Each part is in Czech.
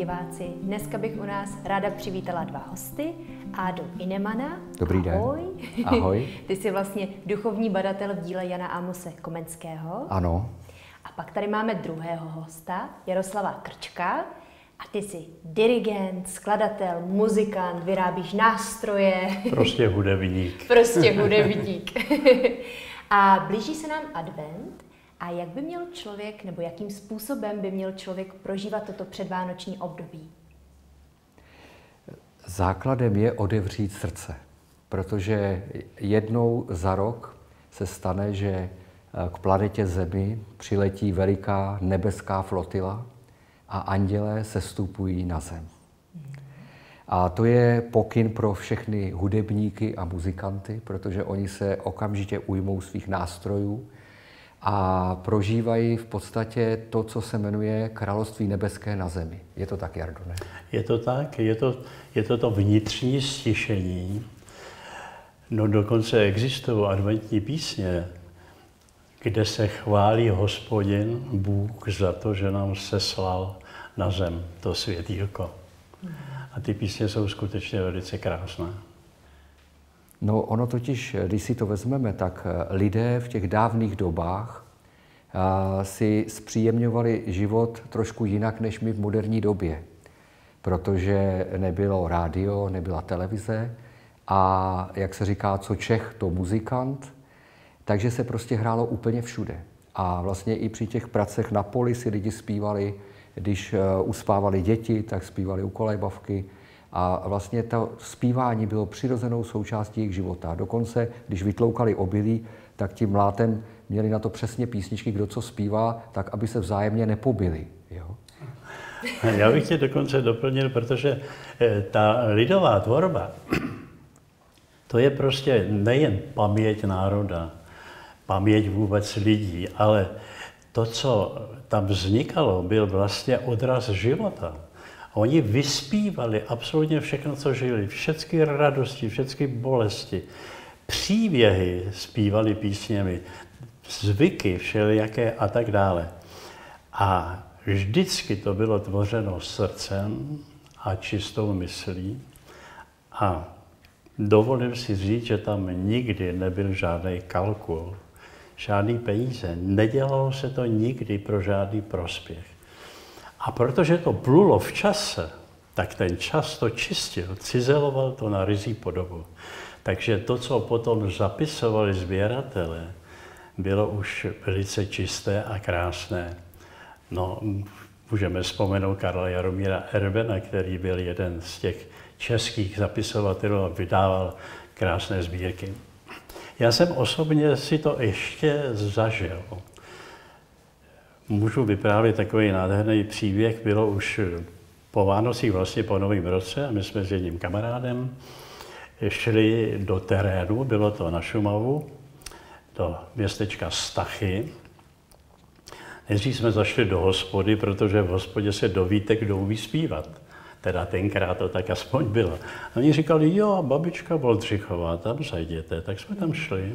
diváci. Dneska bych u nás ráda přivítala dva hosty. Ádu Inemana. Dobrý Ahoj. den. Ahoj. Ty jsi vlastně duchovní badatel v díle Jana Amose Komenského. Ano. A pak tady máme druhého hosta, Jaroslava Krčka. A ty jsi dirigent, skladatel, muzikant, vyrábíš nástroje. Prostě hudebník. prostě hudebník. A blíží se nám advent. A jak by měl člověk, nebo jakým způsobem by měl člověk prožívat toto předvánoční období? Základem je odevřít srdce, protože jednou za rok se stane, že eh, k planetě Zemi přiletí veliká nebeská flotila a andělé se stupují na zem. A to je pokyn pro všechny hudebníky a muzikanty, protože oni se okamžitě ujmou svých nástrojů a prožívají v podstatě to, co se jmenuje království nebeské na zemi. Je to tak, Jardo, ne? Je to tak, je to, je to to vnitřní stišení. No dokonce existují adventní písně, kde se chválí hospodin, Bůh, za to, že nám seslal na zem to světýlko. A ty písně jsou skutečně velice krásné. No ono totiž, když si to vezmeme, tak lidé v těch dávných dobách si zpříjemňovali život trošku jinak než my v moderní době, protože nebylo rádio, nebyla televize a jak se říká, co Čech, to muzikant, takže se prostě hrálo úplně všude. A vlastně i při těch pracech na poli si lidi zpívali, když uspávali děti, tak zpívali u kolébavky, a vlastně to zpívání bylo přirozenou součástí jejich života. Dokonce, když vytloukali obilí, tak tím mlátem měli na to přesně písničky, kdo co zpívá, tak aby se vzájemně nepobili. Jo? Já bych tě dokonce doplnil, protože ta lidová tvorba, to je prostě nejen paměť národa, paměť vůbec lidí, ale to, co tam vznikalo, byl vlastně odraz života. Oni vyspívali absolutně všechno, co žili, všechny radosti, všechny bolesti. Příběhy zpívali písněmi, zvyky všelijaké a tak dále. A vždycky to bylo tvořeno srdcem a čistou myslí. A dovolím si říct, že tam nikdy nebyl žádný kalkul, žádný peníze. Nedělalo se to nikdy pro žádný prospěch. A protože to plulo v čase, tak ten čas to čistil, cizeloval to na rizí podobu. Takže to, co potom zapisovali sběratele, bylo už velice čisté a krásné. No, můžeme vzpomenout Karla Jaromíra Erbena, který byl jeden z těch českých zapisovatelů a vydával krásné sbírky. Já jsem osobně si to ještě zažil. Můžu vyprávět takový nádherný příběh. Bylo už po Vánocích, vlastně po Novém roce, a my jsme s jedním kamarádem šli do terénu, bylo to na Šumavu, do městečka Stachy. Nejdřív jsme zašli do hospody, protože v hospodě se dovíte, kdo umí zpívat. Teda tenkrát to tak aspoň bylo. A oni říkali, jo, babička Voldřichová, tam zajděte. Tak jsme tam šli.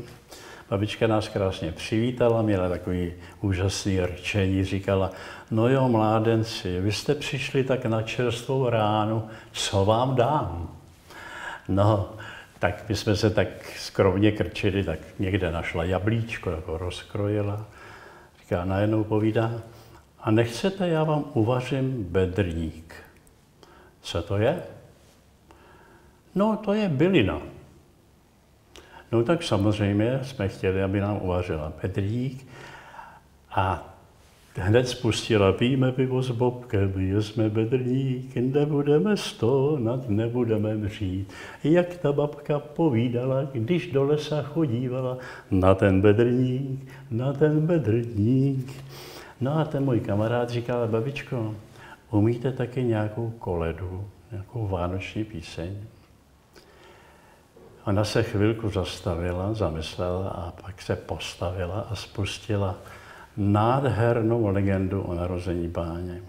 Babička nás krásně přivítala, měla takový úžasný rčení, říkala, no jo, mládenci, vy jste přišli tak na čerstvou ránu, co vám dám? No, tak my jsme se tak skromně krčili, tak někde našla jablíčko, jako rozkrojila. Říká, najednou povídá, a nechcete, já vám uvařím bedrník. Co to je? No, to je bylina. No tak samozřejmě jsme chtěli, aby nám uvařila Petrík a hned spustila, píme pivo s bobkem, jsme bedrník, nebudeme nad nebudeme mřít. Jak ta babka povídala, když do lesa chodívala, na ten bedrník, na ten bedrník. No a ten můj kamarád říkal, babičko, umíte taky nějakou koledu, nějakou vánoční píseň? Ona se chvilku zastavila, zamyslela a pak se postavila a spustila nádhernou legendu o narození páně.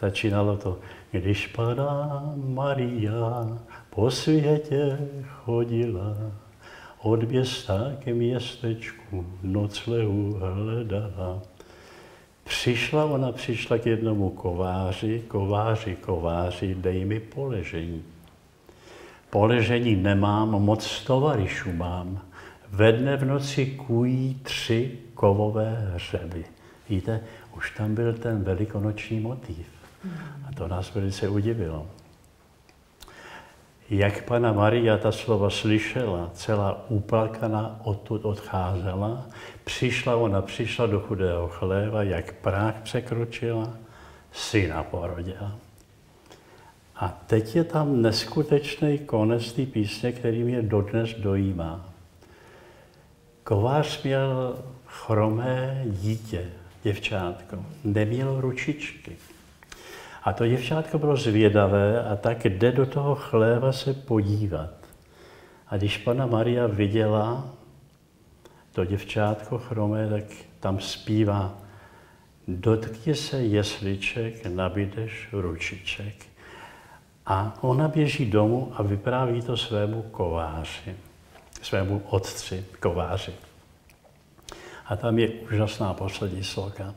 Začínalo to, když padá Maria po světě chodila, od města ke městečku noclehu hledala. Přišla ona, přišla k jednomu kováři, kováři, kováři, dej mi poležení. Poležení nemám, moc tovarišů mám. Ve dne v noci kují tři kovové hřeby. Víte, už tam byl ten velikonoční motiv. A to nás velice udivilo. Jak pana Maria ta slova slyšela, celá uplakaná odtud odcházela, přišla ona, přišla do chudého chléva, jak práh překročila, syna porodila. A teď je tam neskutečný konec té písně, který mě dodnes dojímá. Kovář měl chromé dítě, děvčátko, neměl ručičky. A to děvčátko bylo zvědavé a tak jde do toho chléva se podívat. A když pana Maria viděla to děvčátko chromé, tak tam zpívá Dotkni se jesliček, nabídeš ručiček. A ona běží domů a vypráví to svému kováři, svému otci, kováři. A tam je úžasná poslední sloka.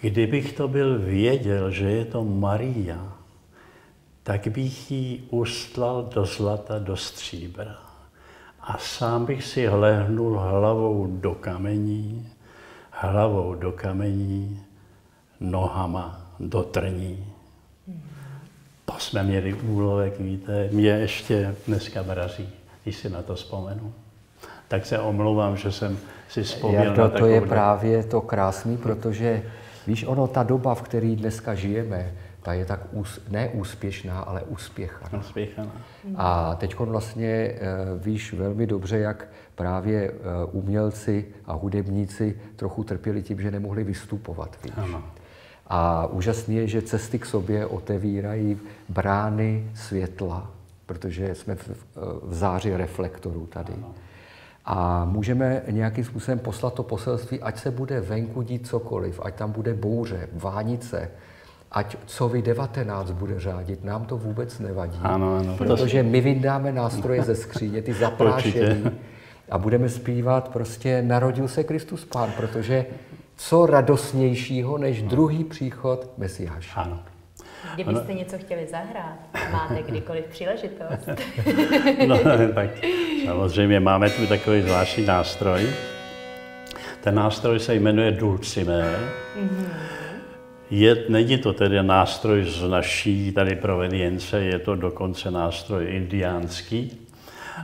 Kdybych to byl věděl, že je to Maria, tak bych ji ustlal do zlata, do stříbra. A sám bych si hlehnul hlavou do kamení, hlavou do kamení, nohama do trní. To jsme měli úlovek, víte, mě ještě dneska mrazí, když si na to vzpomenu. Tak se omlouvám, že jsem si vzpomněl Jak na to, to je takovou- právě to krásný, protože víš, ono, ta doba, v které dneska žijeme, ta je tak ús, neúspěšná, ale úspěchaná. Uspěchaná. A teď vlastně eh, víš velmi dobře, jak právě eh, umělci a hudebníci trochu trpěli tím, že nemohli vystupovat. Víš. Ano. A úžasný je, že cesty k sobě otevírají brány světla, protože jsme v, v záři reflektorů tady. A můžeme nějakým způsobem poslat to poselství, ať se bude venku dít cokoliv, ať tam bude bouře, vánice, ať covi 19 bude řádit, nám to vůbec nevadí. Ano, ano. Protože my vyndáme nástroje ze skříně, ty zaprášený, Určitě. a budeme zpívat prostě Narodil se Kristus Pán, protože co radostnějšího než druhý příchod Mesiáše. Ano. Kdybyste něco chtěli zahrát, máte kdykoliv příležitost. No, tak samozřejmě máme tu takový zvláštní nástroj. Ten nástroj se jmenuje dulcimer. Je, není to tedy nástroj z naší tady provenience, je to dokonce nástroj indiánský,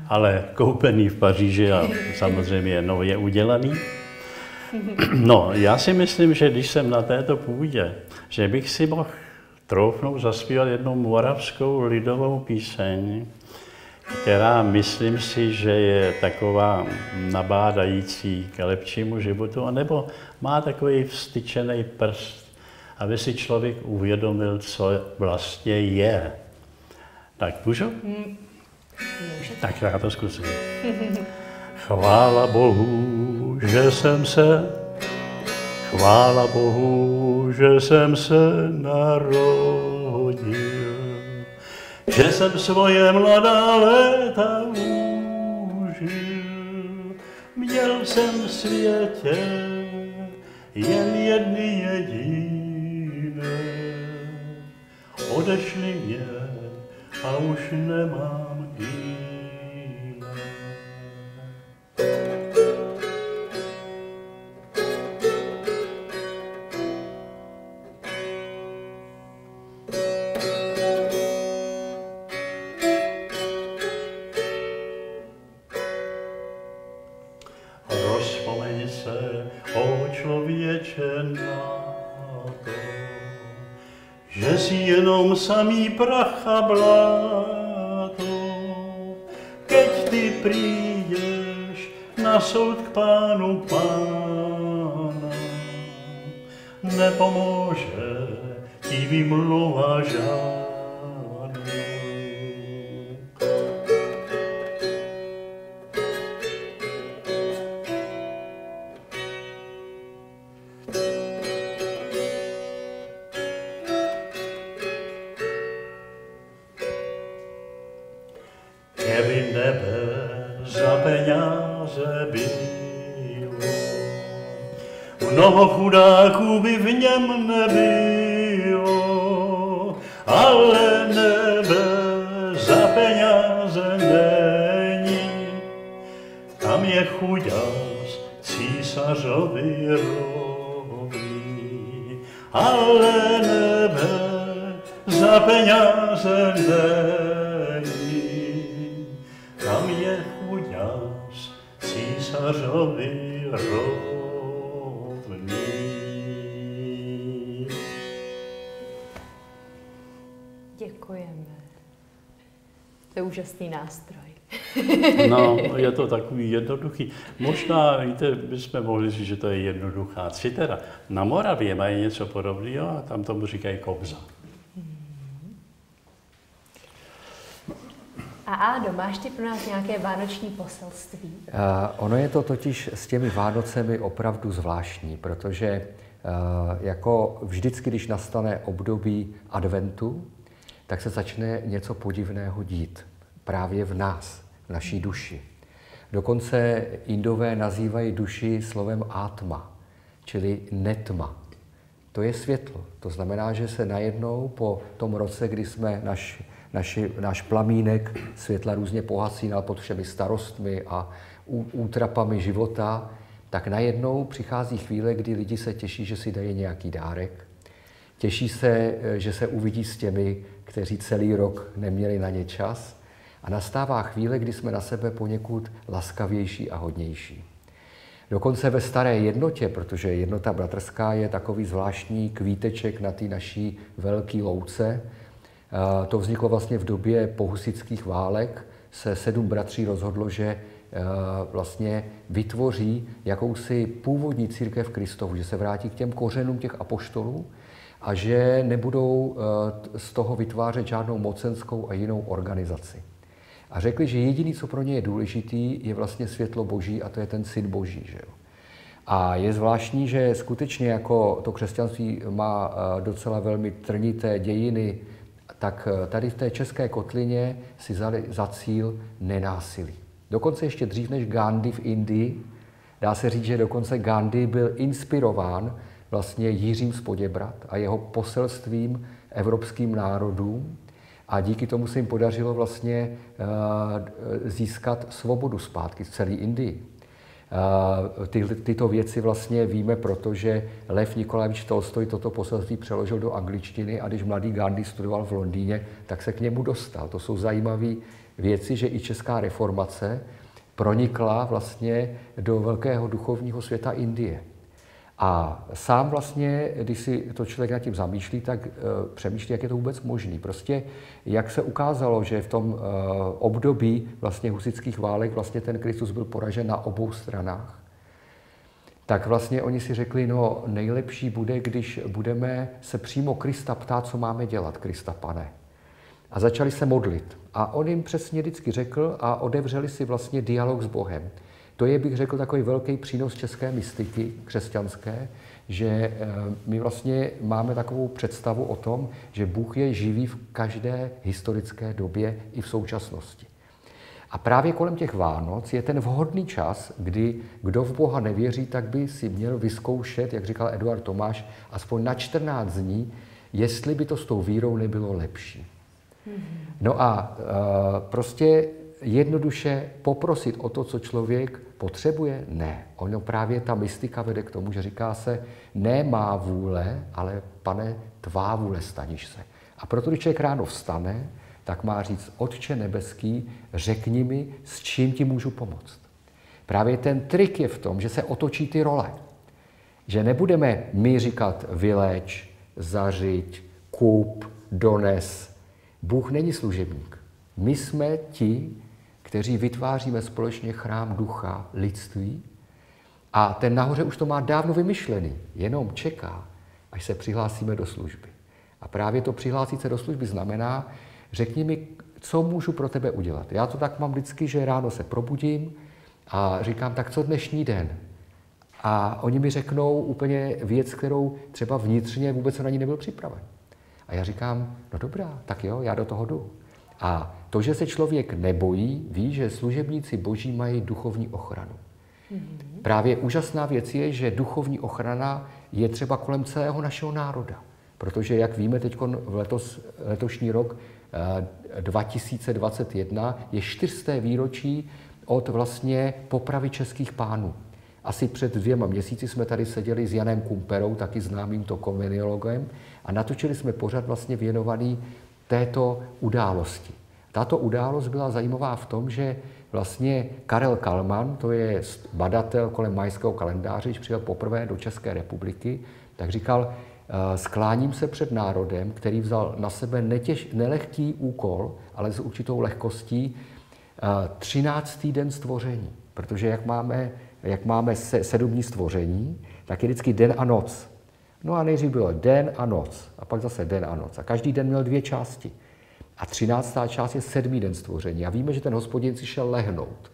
ale koupený v Paříži a samozřejmě nově udělaný. No, já si myslím, že když jsem na této půdě, že bych si mohl troufnout zaspívat jednou moravskou lidovou píseň, která myslím si, že je taková nabádající k lepšímu životu, anebo má takový vstyčený prst, aby si člověk uvědomil, co vlastně je. Tak můžu? Tak já to zkusím. Chvála Bohu, že jsem se, chvála Bohu, že jsem se narodil, že jsem svoje mladá léta užil. Měl jsem v světě jen jedny jediné, odešli mě a už nemám jiné. A bláto. Keď ty přijdeš na soud k pánu pána, peníze bylo, mnoho chudáků by v něm nebylo, ale nebe za peněze není. Tam je chudák císařovi rovný, ale nebe za peněze není. Císařovi rovný. Děkujeme. To je úžasný nástroj. No, je to takový jednoduchý. Možná, víte, bychom mohli říct, že to je jednoduchá citera. Na Moravě mají něco podobného a tam tomu říkají kobza. A Ádo, máš ty pro nás nějaké vánoční poselství? Uh, ono je to totiž s těmi Vánocemi opravdu zvláštní, protože uh, jako vždycky, když nastane období adventu, tak se začne něco podivného dít právě v nás, v naší duši. Dokonce Indové nazývají duši slovem átma, čili netma. To je světlo. To znamená, že se najednou po tom roce, kdy jsme naš, naši, náš plamínek světla různě pohasínal pod všemi starostmi a útrapami života, tak najednou přichází chvíle, kdy lidi se těší, že si dají nějaký dárek. Těší se, že se uvidí s těmi, kteří celý rok neměli na ně čas. A nastává chvíle, kdy jsme na sebe poněkud laskavější a hodnější. Dokonce ve staré jednotě, protože jednota bratrská je takový zvláštní kvíteček na té naší velké louce. To vzniklo vlastně v době pohusických válek. Se sedm bratří rozhodlo, že vlastně vytvoří jakousi původní církev Kristovu, že se vrátí k těm kořenům těch apoštolů a že nebudou z toho vytvářet žádnou mocenskou a jinou organizaci. A řekli, že jediný, co pro ně je důležitý, je vlastně světlo boží a to je ten syn boží. Že jo? A je zvláštní, že skutečně jako to křesťanství má docela velmi trnité dějiny, tak tady v té české kotlině si vzali za cíl nenásilí. Dokonce ještě dřív než Gandhi v Indii, dá se říct, že dokonce Gandhi byl inspirován vlastně Jiřím z Poděbrat a jeho poselstvím evropským národům, a díky tomu se jim podařilo vlastně eh, získat svobodu zpátky v celé Indii. Ty, tyto věci vlastně víme, protože Lev Nikolajevič Tolstoj toto poselství přeložil do angličtiny a když mladý Gandhi studoval v Londýně, tak se k němu dostal. To jsou zajímavé věci, že i česká reformace pronikla vlastně do velkého duchovního světa Indie. A sám vlastně, když si to člověk nad tím zamýšlí, tak uh, přemýšlí, jak je to vůbec možné. Prostě jak se ukázalo, že v tom uh, období vlastně husických válek vlastně ten Kristus byl poražen na obou stranách, tak vlastně oni si řekli, no nejlepší bude, když budeme se přímo Krista ptát, co máme dělat, Krista pane. A začali se modlit. A on jim přesně vždycky řekl a odevřeli si vlastně dialog s Bohem. To je, bych řekl, takový velký přínos české mystiky křesťanské, že eh, my vlastně máme takovou představu o tom, že Bůh je živý v každé historické době i v současnosti. A právě kolem těch Vánoc je ten vhodný čas, kdy kdo v Boha nevěří, tak by si měl vyzkoušet, jak říkal Eduard Tomáš, aspoň na 14 dní, jestli by to s tou vírou nebylo lepší. No a e, prostě jednoduše poprosit o to, co člověk potřebuje? Ne. Ono právě ta mystika vede k tomu, že říká se, ne má vůle, ale pane, tvá vůle staniš se. A proto, když člověk ráno vstane, tak má říct, Otče nebeský, řekni mi, s čím ti můžu pomoct. Právě ten trik je v tom, že se otočí ty role. Že nebudeme my říkat vyléč, zařiď, kup, dones. Bůh není služebník. My jsme ti, kteří vytváříme společně chrám ducha lidství. A ten nahoře už to má dávno vymyšlený, jenom čeká, až se přihlásíme do služby. A právě to přihlásit se do služby znamená, řekni mi, co můžu pro tebe udělat. Já to tak mám vždycky, že ráno se probudím a říkám, tak co dnešní den? A oni mi řeknou úplně věc, kterou třeba vnitřně vůbec na ní nebyl připraven. A já říkám, no dobrá, tak jo, já do toho jdu. A to, že se člověk nebojí, ví, že služebníci boží mají duchovní ochranu. Mm-hmm. Právě úžasná věc je, že duchovní ochrana je třeba kolem celého našeho národa. Protože, jak víme, teď v letos, letošní rok 2021 eh, je čtyřsté výročí od vlastně popravy českých pánů. Asi před dvěma měsíci jsme tady seděli s Janem Kumperou, taky známým tokomeniologem, a natočili jsme pořad vlastně věnovaný této události. Tato událost byla zajímavá v tom, že vlastně Karel Kalman, to je badatel kolem majského kalendáře, když přijel poprvé do České republiky, tak říkal, eh, skláním se před národem, který vzal na sebe netěž, nelehký úkol, ale s určitou lehkostí, 13. Eh, den stvoření. Protože jak máme, jak máme sedm dní stvoření, tak je vždycky den a noc. No a nejdřív bylo den a noc, a pak zase den a noc. A každý den měl dvě části. A třináctá část je sedmý den stvoření. A víme, že ten hospodin si šel lehnout,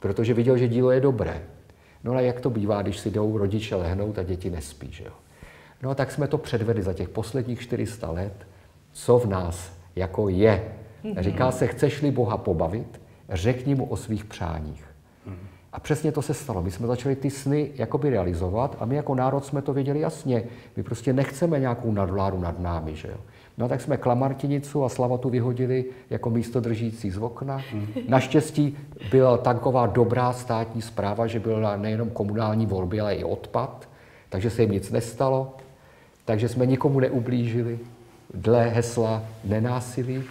protože viděl, že dílo je dobré. No ale jak to bývá, když si jdou rodiče lehnout a děti nespí, že jo? No a tak jsme to předvedli za těch posledních 400 let, co v nás jako je. Říká se, chceš-li Boha pobavit, řekni mu o svých přáních. A přesně to se stalo. My jsme začali ty sny jakoby realizovat a my jako národ jsme to věděli jasně. My prostě nechceme nějakou nadvládu nad námi, že jo. No tak jsme Klamartinicu a Slavatu vyhodili jako místo držící z okna. Naštěstí byla taková dobrá státní zpráva, že byla nejenom komunální volby, ale i odpad, takže se jim nic nestalo. Takže jsme nikomu neublížili dle hesla nenásilí.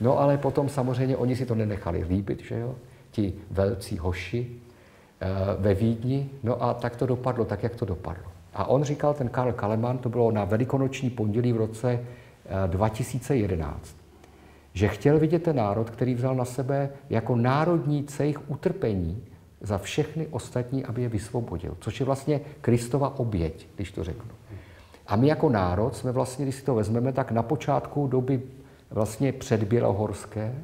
No ale potom samozřejmě oni si to nenechali líbit, že jo, ti velcí hoši e, ve Vídni. No a tak to dopadlo, tak jak to dopadlo. A on říkal, ten Karl Kaleman, to bylo na velikonoční pondělí v roce 2011, že chtěl vidět ten národ, který vzal na sebe jako národní cejch utrpení za všechny ostatní, aby je vysvobodil. Což je vlastně Kristova oběť, když to řeknu. A my jako národ jsme vlastně, když si to vezmeme, tak na počátku doby vlastně předbělohorské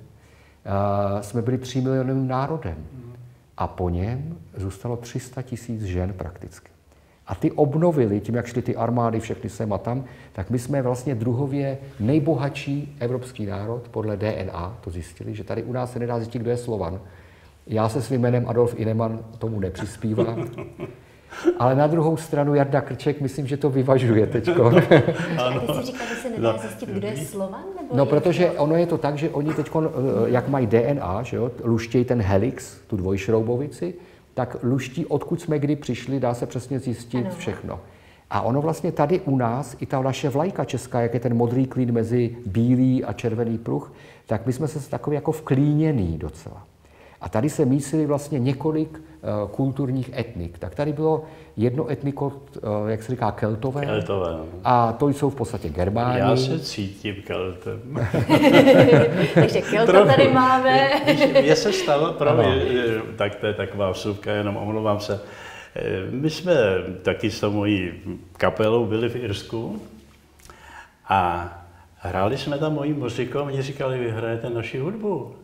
jsme byli 3 milionovým národem. A po něm zůstalo 300 tisíc žen prakticky a ty obnovili, tím jak šly ty armády všechny sem a tam, tak my jsme vlastně druhově nejbohatší evropský národ podle DNA, to zjistili, že tady u nás se nedá zjistit, kdo je Slovan. Já se svým jménem Adolf Ineman tomu nepřispívám. Ale na druhou stranu Jarda Krček, myslím, že to vyvažuje teď. A ty jsi říkal, že se nedá no. zjistit, kdo je Slovan? Nebo no, protože to? ono je to tak, že oni teď, eh, jak mají DNA, že jo, luštějí ten helix, tu dvojšroubovici, tak luští, odkud jsme kdy přišli, dá se přesně zjistit ano. všechno. A ono vlastně tady u nás, i ta naše vlajka česká, jak je ten modrý klín mezi bílý a červený pruh, tak my jsme se takový jako vklíněný docela. A tady se mísili vlastně několik uh, kulturních etnik. Tak tady bylo jedno etniko, uh, jak se říká, keltové. Keltové. No. A to jsou v podstatě Germáni. Já se cítím keltem. Takže kelta tady máme. Mně se stalo, právě, tak to je taková vsuvka, jenom omlouvám se. Eh, my jsme taky s tou mojí kapelou byli v Irsku a hráli jsme tam mojí muzikou a oni říkali, vy hrajete naši hudbu.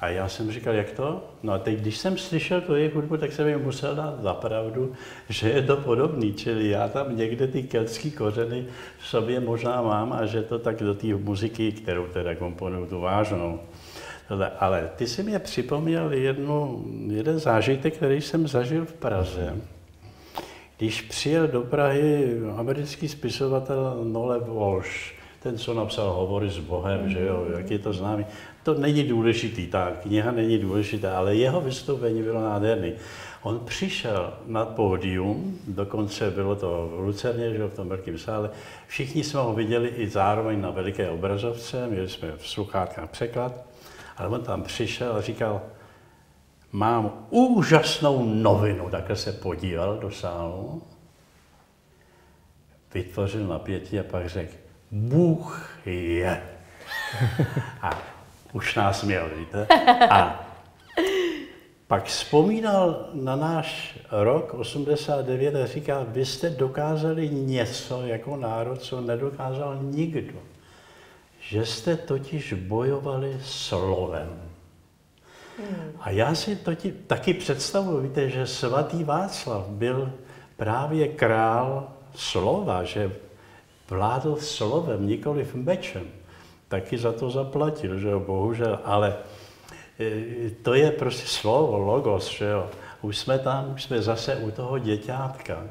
A já jsem říkal, jak to? No a teď, když jsem slyšel tu jejich hudbu, tak jsem jim musel dát za pravdu, že je to podobný. Čili já tam někde ty keltské kořeny v sobě možná mám a že to tak do té muziky, kterou teda komponuju, tu vážnou. Ale ty si mě připomněl jednu, jeden zážitek, který jsem zažil v Praze. Když přijel do Prahy americký spisovatel Nole Walsh, ten, co napsal Hovory s Bohem, že jo, jak je to známý, to není důležitý, ta kniha není důležitá, ale jeho vystoupení bylo nádherný. On přišel na pódium, dokonce bylo to v Lucerně, že v tom velkém sále. Všichni jsme ho viděli i zároveň na veliké obrazovce, měli jsme v sluchátkách překlad, ale on tam přišel a říkal, mám úžasnou novinu, takhle se podíval do sálu, vytvořil napětí a pak řekl, Bůh je. A už nás měl, víte? A pak vzpomínal na náš rok 89 a říkal, vy jste dokázali něco jako národ, co nedokázal nikdo. Že jste totiž bojovali slovem. A já si totiž taky představuji, víte, že svatý Václav byl právě král slova, že vládl slovem, nikoliv mečem taky za to zaplatil, že jo, bohužel, ale e, to je prostě slovo, logos, že jo. už jsme tam, už jsme zase u toho děťátka.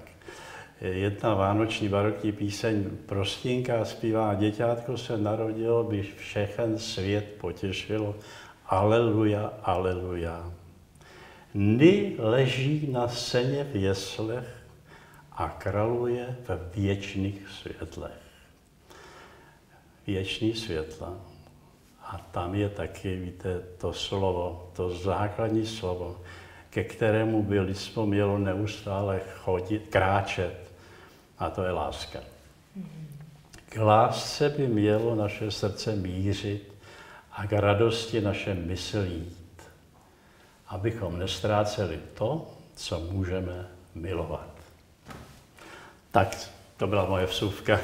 Jedna vánoční barokní píseň Prostínka zpívá, děťátko se narodilo, by všechen svět potěšilo. Aleluja, aleluja. Ny leží na seně v jeslech a kraluje ve věčných světlech. Věčný světla. A tam je taky, víte, to slovo, to základní slovo, ke kterému by lidstvo mělo neustále chodit, kráčet. A to je láska. K lásce by mělo naše srdce mířit a k radosti naše mysl jít, abychom nestráceli to, co můžeme milovat. Tak, to byla moje vsuvka.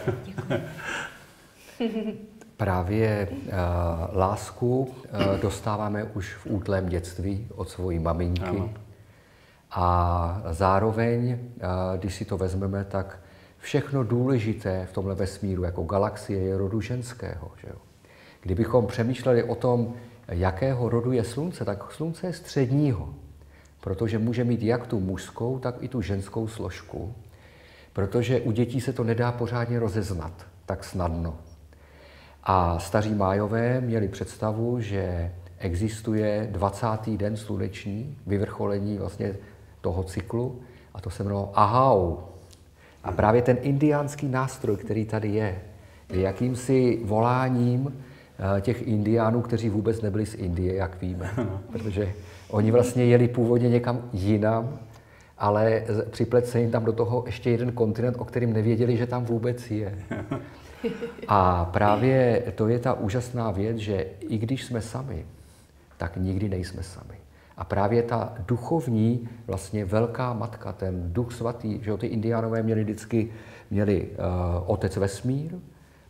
Právě uh, lásku uh, dostáváme už v útlém dětství od svojí maminky. Ano. A zároveň, uh, když si to vezmeme, tak všechno důležité v tomhle vesmíru, jako galaxie, je rodu ženského. Že jo? Kdybychom přemýšleli o tom, jakého rodu je slunce, tak slunce je středního, protože může mít jak tu mužskou, tak i tu ženskou složku, protože u dětí se to nedá pořádně rozeznat tak snadno. A staří májové měli představu, že existuje 20. den sluneční, vyvrcholení vlastně toho cyklu, a to se jmenovalo Ahau. A právě ten indiánský nástroj, který tady je, je jakýmsi voláním eh, těch indiánů, kteří vůbec nebyli z Indie, jak víme. Protože oni vlastně jeli původně někam jinam, ale připlet se jim tam do toho ještě jeden kontinent, o kterým nevěděli, že tam vůbec je. A právě to je ta úžasná věc, že i když jsme sami, tak nikdy nejsme sami. A právě ta duchovní, vlastně velká matka, ten duch svatý, že jo, ty indiánové měli vždycky měli uh, otec vesmír,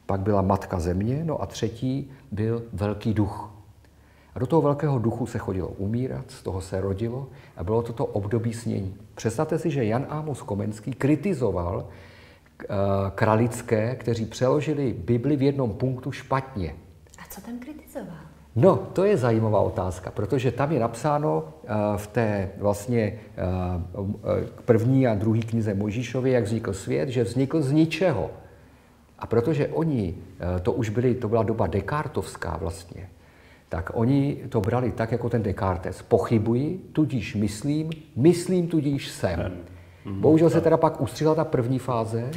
pak byla matka země, no a třetí byl velký duch. A do toho velkého duchu se chodilo umírat, z toho se rodilo a bylo to to období snění. Představte si, že Jan Amos Komenský kritizoval kralické, kteří přeložili Bibli v jednom punktu špatně. A co tam kritizoval? No, to je zajímavá otázka, protože tam je napsáno eh, v té vlastně eh, první a druhé knize Možíšově, jak vznikl svět, že vznikl z ničeho. A protože oni, eh, to už byly, to byla doba dekartovská vlastně, tak oni to brali tak, jako ten Descartes. Pochybuji, tudíž myslím, myslím, tudíž jsem. Bohužel se teda pak ustřihla ta první fáze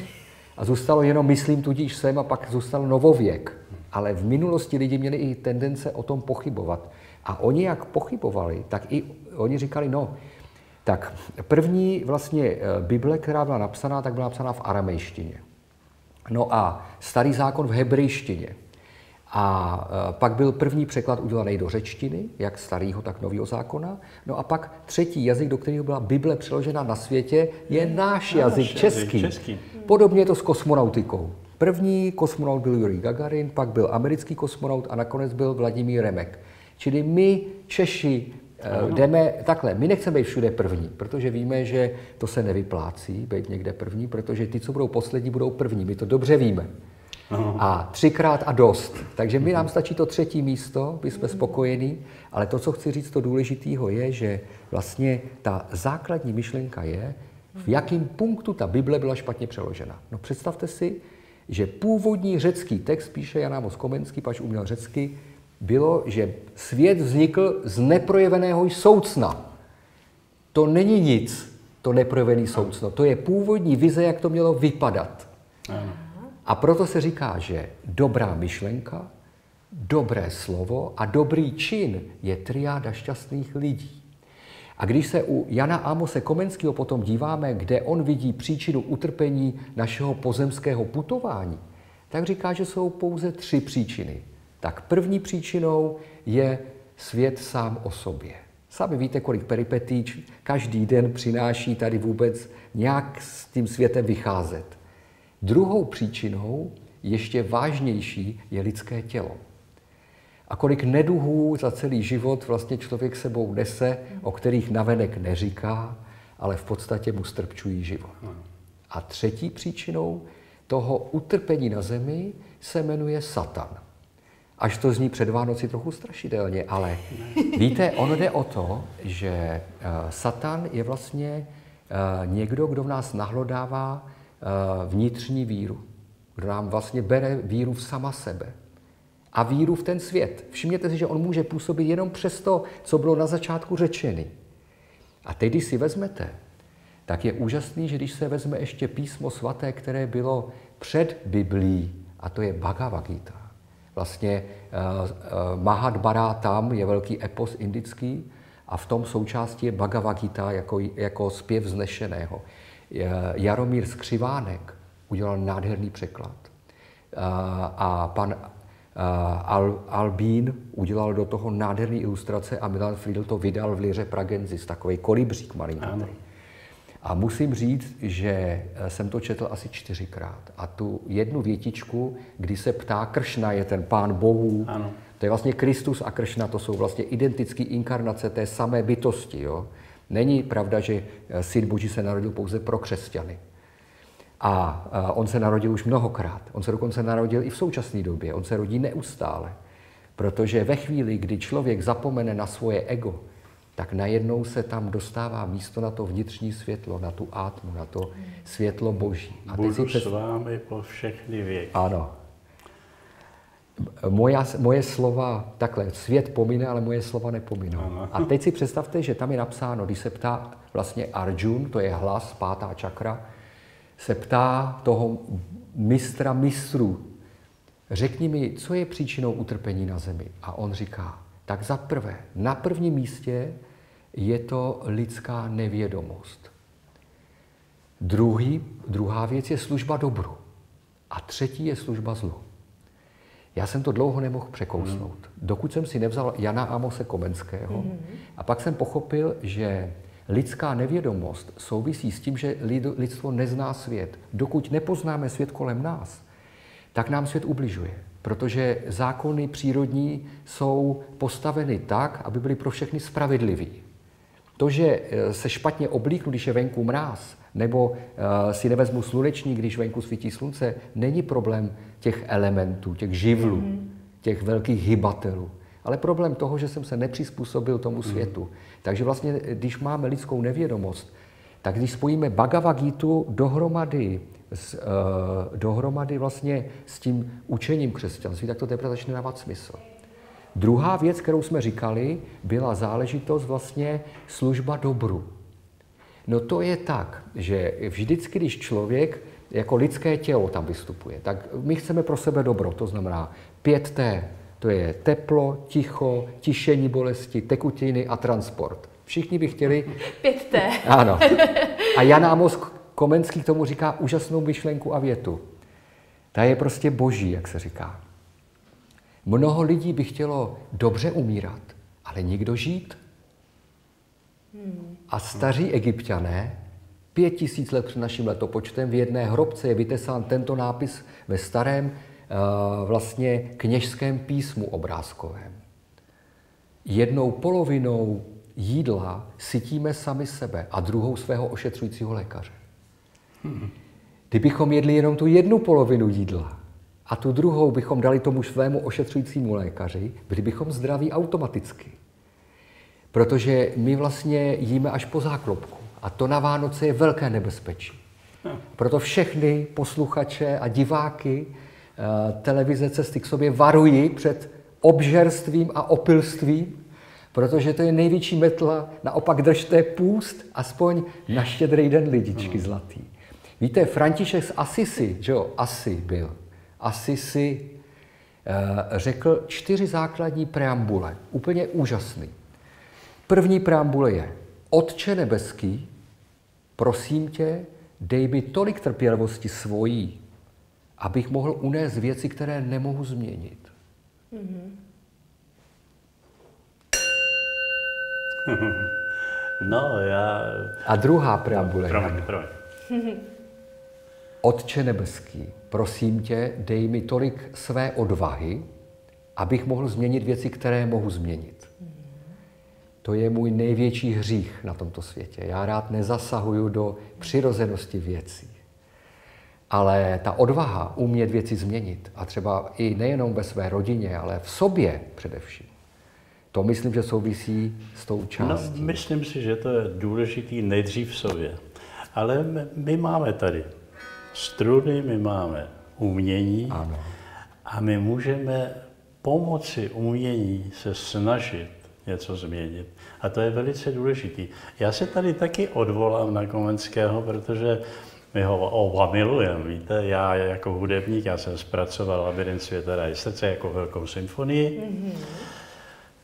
a zůstalo jenom myslím, tudíž jsem a pak zůstal novověk. Ale v minulosti lidi měli i tendence o tom pochybovat. A oni jak pochybovali, tak i oni říkali, no, tak první vlastně eh, Bible, která byla napsaná, tak byla napsaná v aramejštině. No a starý zákon v hebrejštině. A eh, pak byl první překlad udělaný do řečtiny, jak starého, tak nového zákona. No a pak třetí jazyk, do kterého byla Bible přeložena na světě, je náš jazyk, náš český. český. Podobně je to s kosmonautikou. První kosmonaut byl Yuri Gagarin, pak byl americký kosmonaut a nakonec byl Vladimír Remek. Čili my, Češi, uh, jdeme takhle. My nechceme být všude první, protože víme, že to se nevyplácí být někde první, protože ty, co budou poslední, budou první. My to dobře víme. Aha. A třikrát a dost. Takže mi nám stačí to třetí místo, by jsme spokojení, ale to, co chci říct, to důležitého je, že vlastně ta základní myšlenka je, v jakém punktu ta Bible byla špatně přeložena. No představte si, že původní řecký text, píše Jan Amos Komenský, pač uměl řecky, bylo, že svět vznikl z neprojeveného soucna. To není nic, to neprojevený soucno. To je původní vize, jak to mělo vypadat. A proto se říká, že dobrá myšlenka, dobré slovo a dobrý čin je triáda šťastných lidí. A když se u Jana Amose Komenského potom díváme, kde on vidí příčinu utrpení našeho pozemského putování, tak říká, že jsou pouze tři příčiny. Tak první příčinou je svět sám o sobě. Sami víte, kolik peripetí každý den přináší tady vůbec nějak s tím světem vycházet. Druhou příčinou, ještě vážnější, je lidské tělo a kolik neduhů za celý život vlastně člověk sebou nese, o kterých navenek neříká, ale v podstatě mu strpčují život. A třetí příčinou toho utrpení na zemi se jmenuje Satan. Až to zní před Vánoci trochu strašidelně, ale víte, ono jde o to, že eh, Satan je vlastně eh, někdo, kdo v nás nahlodává vnitřní víru. Kdo nám vlastně bere víru v sama sebe. A víru v ten svět. Všimněte si, že on může působit jenom přes to, co bylo na začátku řečený. A teď, když si vezmete, tak je úžasný, že když se vezme ještě písmo svaté, které bylo před Biblí, a to je Bhagavad Gita. Vlastně uh, uh, je velký epos indický a v tom součástí je Bhagavad Gita jako, jako zpěv znešeného. Jaromír Skřivánek udělal nádherný překlad. Uh, a pan Al, Albín udělal do toho nádherné ilustrace a Milan Friedl to vydal v Liře Pragenzis, takový kolibřík malinký. A musím říct, že eh, jsem to četl asi čtyřikrát. A tu jednu větičku, kdy se ptá, Kršna je ten pán bohů, ano. to je vlastně Kristus a Kršna, to jsou vlastně identické inkarnace té samé bytosti. Jo? Není pravda, že eh, syn Boží se narodil pouze pro křesťany. A eh, on se narodil už mnohokrát. On se dokonce narodil i v současné době. On se rodí neustále. Protože ve chvíli, kdy člověk zapomene na svoje ego, tak najednou se tam dostává místo na to vnitřní světlo, na tu átmu, na to světlo boží. A Budu si přes... s vámi po všechny věky. Ano. Moje, moje slova, takhle, svět pomine, ale moje slova nepominou. Ano. A teď si představte, že tam je napsáno, když se ptá vlastně Arjun, to je hlas, pátá čakra, se ptá toho mistra mistrů, řekni mi, co je příčinou utrpení na zemi. A on říká, tak za prvé, na prvním místě je to lidská nevědomost. Druhý, druhá věc je služba dobru. A třetí je služba zlu. Já jsem to dlouho nemohl překousnout, mm. dokud jsem si nevzal Jana Amose Komenského. Mm. A pak jsem pochopil, že lidská nevědomost souvisí s tím, že lidstvo nezná svět. Dokud nepoznáme svět kolem nás, tak nám svět ubližuje protože zákony přírodní jsou postaveny tak, aby byly pro všechny spravedlivý. To, že eh, se špatně oblíknu, když je venku mráz, nebo eh, si nevezmu slunečník, když venku svítí slunce, není problém těch elementů, těch živlů, mm. těch velkých hybatelů, ale problém toho, že jsem se nepřizpůsobil tomu mm. světu. Takže vlastně, když máme lidskou nevědomost, tak když spojíme Bhagavad Gita dohromady s, uh, dohromady vlastně s tím učením křesťanství, tak to teprve začne dávat smysl. Druhá věc, kterou jsme říkali, byla záležitost vlastně služba dobru. No to je tak, že vždycky, když člověk jako lidské tělo tam vystupuje, tak my chceme pro sebe dobro, to znamená 5T, to je teplo, ticho, tišení bolesti, tekutiny a transport. Všichni by chtěli... 5T. Ano. A Jan Amos Komenský k tomu říká úžasnou myšlenku a větu. Ta je prostě boží, jak se říká. Mnoho lidí by chtělo dobře umírat, ale nikdo žít. A staří egyptiané, pět tisíc let před naším letopočtem, v jedné hrobce je vytesán tento nápis ve starém eh, vlastně kněžském písmu obrázkovém. Jednou polovinou jídla sytíme sami sebe a druhou svého ošetřujícího lékaře. Kdybychom jedli jenom tu jednu polovinu jídla a tu druhou bychom dali tomu svému ošetřujícímu lékaři, byli bychom zdraví automaticky. Protože my vlastně jíme až po záklopku. A to na Vánoce je velké nebezpečí. Proto všechny posluchače a diváky eh, televize Cesty k sobě varují před obžerstvím a opilstvím, protože to je největší metla. Naopak držte půst, aspoň na štědrý den lidičky zlatý. Víte, František z Asisi, že jo, asi byl, Asisi eh, řekl čtyři základní preambule, úplně úžasný. První preambule je, Otče nebeský, prosím tě, dej mi tolik trpělivosti svojí, abych mohl unést věci, které nemohu změnit. Mm-hmm. No, já... A druhá preambule. Promiň, promiň. Otče nebeský, prosím tě, dej mi tolik své odvahy, abych mohl změnit věci, které mohu změnit. To je můj největší hřích na tomto světě. Já rád nezasahuju do přirozenosti věcí. Ale ta odvaha umět věci změnit a třeba i nejenom ve své rodině, ale v sobě především, to myslím, že souvisí s tou částí. No, myslím si, že to je důležitý nejdřív v sobě. Ale my, my máme tady struny, my máme umění Ano. a my můžeme pomoci umění se snažit něco změnit. A to je velice důležitý. Já se tady taky odvolám na Komenského, protože my ho oba milujeme, víte. Já jako hudebník, já jsem zpracoval Labirint světa a srdce jako velkou symfonii. Mm-hmm.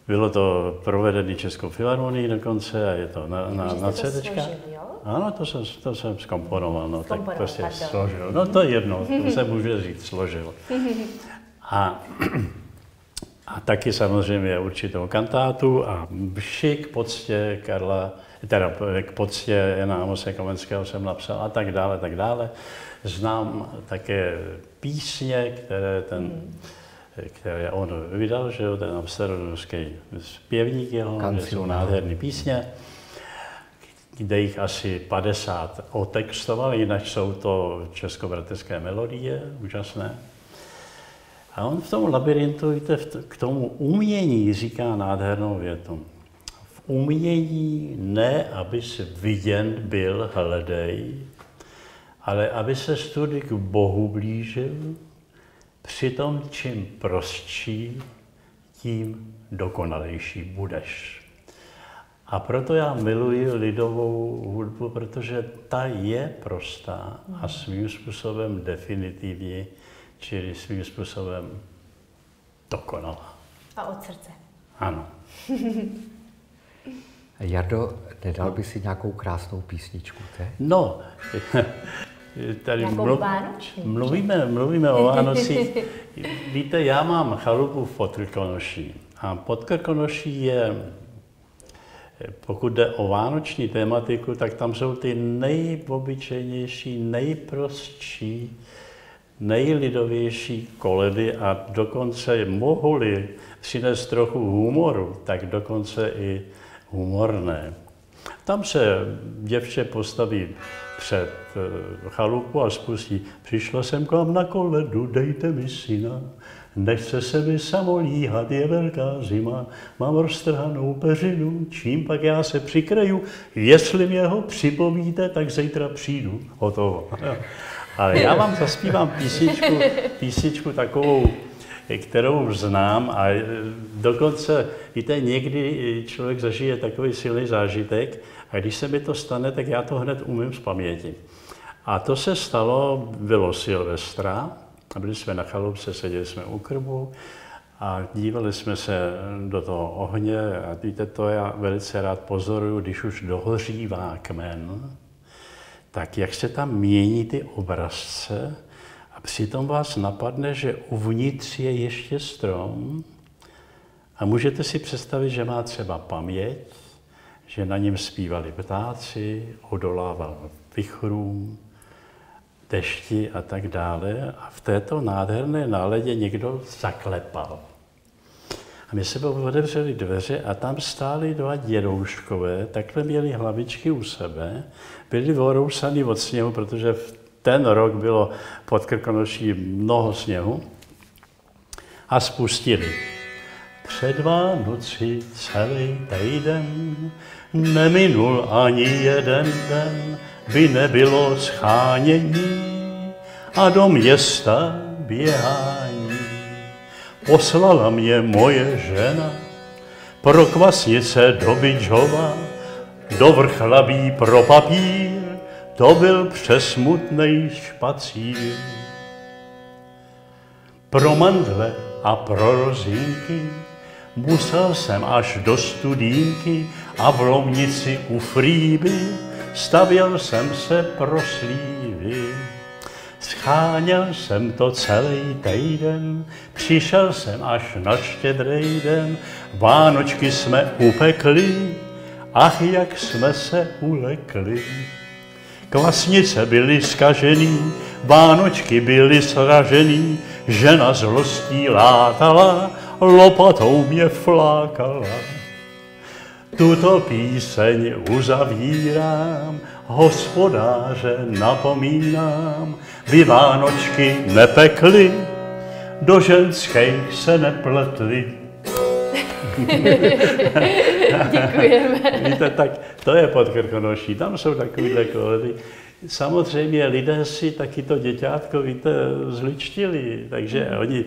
Bylo to provedené Českou filharmonií dokonce a je to na, na, na CD. Ano, to jsem, to jsem zkomponoval, no, tak prostě pardon. složil. No to je jedno, to se může říct, složil. A, a taky samozřejmě určitou kantátu a vši k poctě Karla, teda k poctě Jana Amose Komenského jsem napsal a tak dále, tak dále. Znám také písně, které ten které on vydal, že jo, ten amsterdamský zpěvník jeho, že jsou nádherné písně, kde jich asi 50 otextoval, jinak jsou to českobratrské melodie, úžasné. A on v tom labirintu, víte, k tomu umění říká nádhernou větu. V umění ne, aby se viděn byl hledej, ale aby se studi k Bohu blížil, Přitom čím prostší, tím dokonalejší budeš. A proto já miluji lidovou hudbu, protože ta je prostá a svým způsobem definitivní, čili svým způsobem dokonalá. A od srdce. Ano. Jardo, nedal by si nějakou krásnou písničku, te? No, tady mluv, mluvíme, mluvíme o Vánocích. Víte, já mám chalupu v Podkrkonoší. A Podkrkonoší je, pokud jde o vánoční tématiku, tak tam jsou ty nejobyčejnější, nejprostší, nejlidovější koledy a dokonce mohli přinést trochu humoru, tak dokonce i humorné. Tam se děvče postaví před eh, chalupu a spustí. Přišla jsem k vám na koledu, dejte mi syna. Nechce se mi samolíhat, je velká zima, mám roztrhanou peřinu, čím pak já se přikreju, jestli mě ho připovíte, tak zítra přijdu. Hotovo. Ale já vám zaspívám písničku, písničku takovou, kterou znám a eh, dokonce, víte, někdy člověk zažije takový silný zážitek, a když se mi to stane, tak já to hned umím z paměti. A to se stalo, bylo Silvestra, a byli jsme na chalupce, seděli jsme u krbu a dívali jsme se do toho ohně a víte, to já velice rád pozoruju, když už dohořívá kmen, tak jak se tam mění ty obrazce a přitom vás napadne, že uvnitř je ještě strom a můžete si představit, že má třeba paměť, že na něm zpívali ptáci, odolával vichrům, dešti a tak dále. A v této nádherné náledě někdo zaklepal. A my se otevřeli dveře a tam stály dva dědouškové, takhle měli hlavičky u sebe, byli vorousaný od sněhu, protože v ten rok bylo pod Krkonoší mnoho sněhu a spustili. Před Vánoci celý týden Neminul ani jeden den, by nebylo schánění a do města běhání. Poslala mě moje žena pro kvasnice do Bidžova, do vrchlabí pro papír, to byl přesmutnej špacír. Pro mandle a pro rozinky Musel jsem až do studínky a v Lomnici u Frýby stavěl jsem se pro slívy. Scháněl jsem to celý týden, přišel jsem až na štědrý den, Vánočky jsme upekli, ach jak jsme se ulekli. Kvasnice byly skažený, Vánočky byly sražený, žena zlostí látala, lopatou mě flákala. tuto píseň uzavírám, hospodáře napomínám, vy Vánočky nepekli, do ženských se nepletli. Děkujeme. Víte, tak to je pod Krkonoší, tam jsou takovýhle koledy. Samozřejmě lidé si taky to děťátko, víte, zličtili, takže oni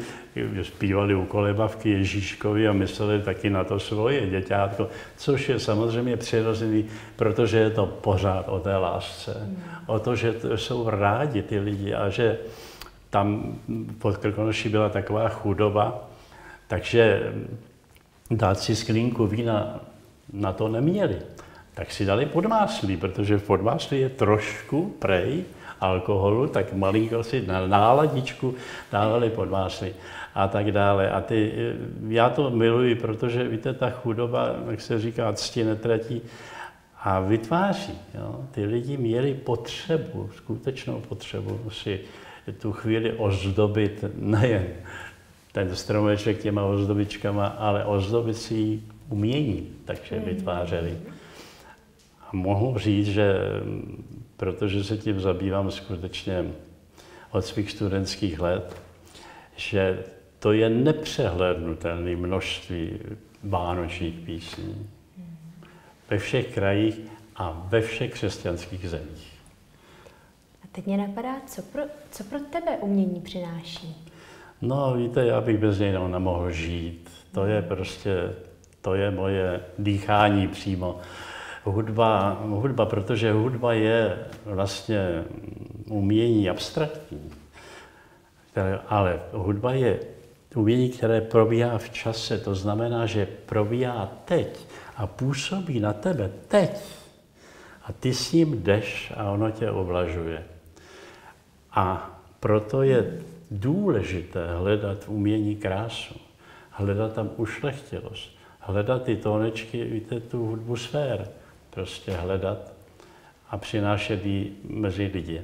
zpívali u kolebavky Ježíškovi a mysleli taky na to svoje děťátko, což je samozřejmě přirozený, protože je to pořád o té lásce, o to, že jsou rádi ty lidi a že tam pod Krkonoší byla taková chudoba, takže dát si sklínku vína na to neměli tak si dali podmáslí, protože v podmáslí je trošku prej alkoholu, tak malinko si na náladičku dávali podmáslí a tak dále. A ty, já to miluji, protože víte, ta chudoba, jak se říká, cti netratí a vytváří. Jo? Ty lidi měli potřebu, skutečnou potřebu si tu chvíli ozdobit nejen ten stromeček těma ozdobičkama, ale ozdobit si umění, takže vytvářeli mohu říct, že protože se tím zabývám skutečně od svých studentských let, že to je nepřehlednutelné množství vánočních písní ve všech krajích a ve všech křesťanských zemích. A teď mě napadá, co pro, co pro tebe umění přináší? No, víte, já bych bez něj nemohl žít. To je prostě, to je moje dýchání přímo hudba, hudba, protože hudba je vlastně umění abstraktní, které, ale hudba je umění, které probíhá v čase, to znamená, že probíhá teď a působí na tebe teď. A ty s ním jdeš a ono tě oblažuje. A proto je důležité hledat v umění krásu, hledat tam ušlechtilost, hledat ty tónečky, víte, tu hudbu sfér prostě hledat a přinášet ji mezi lidi.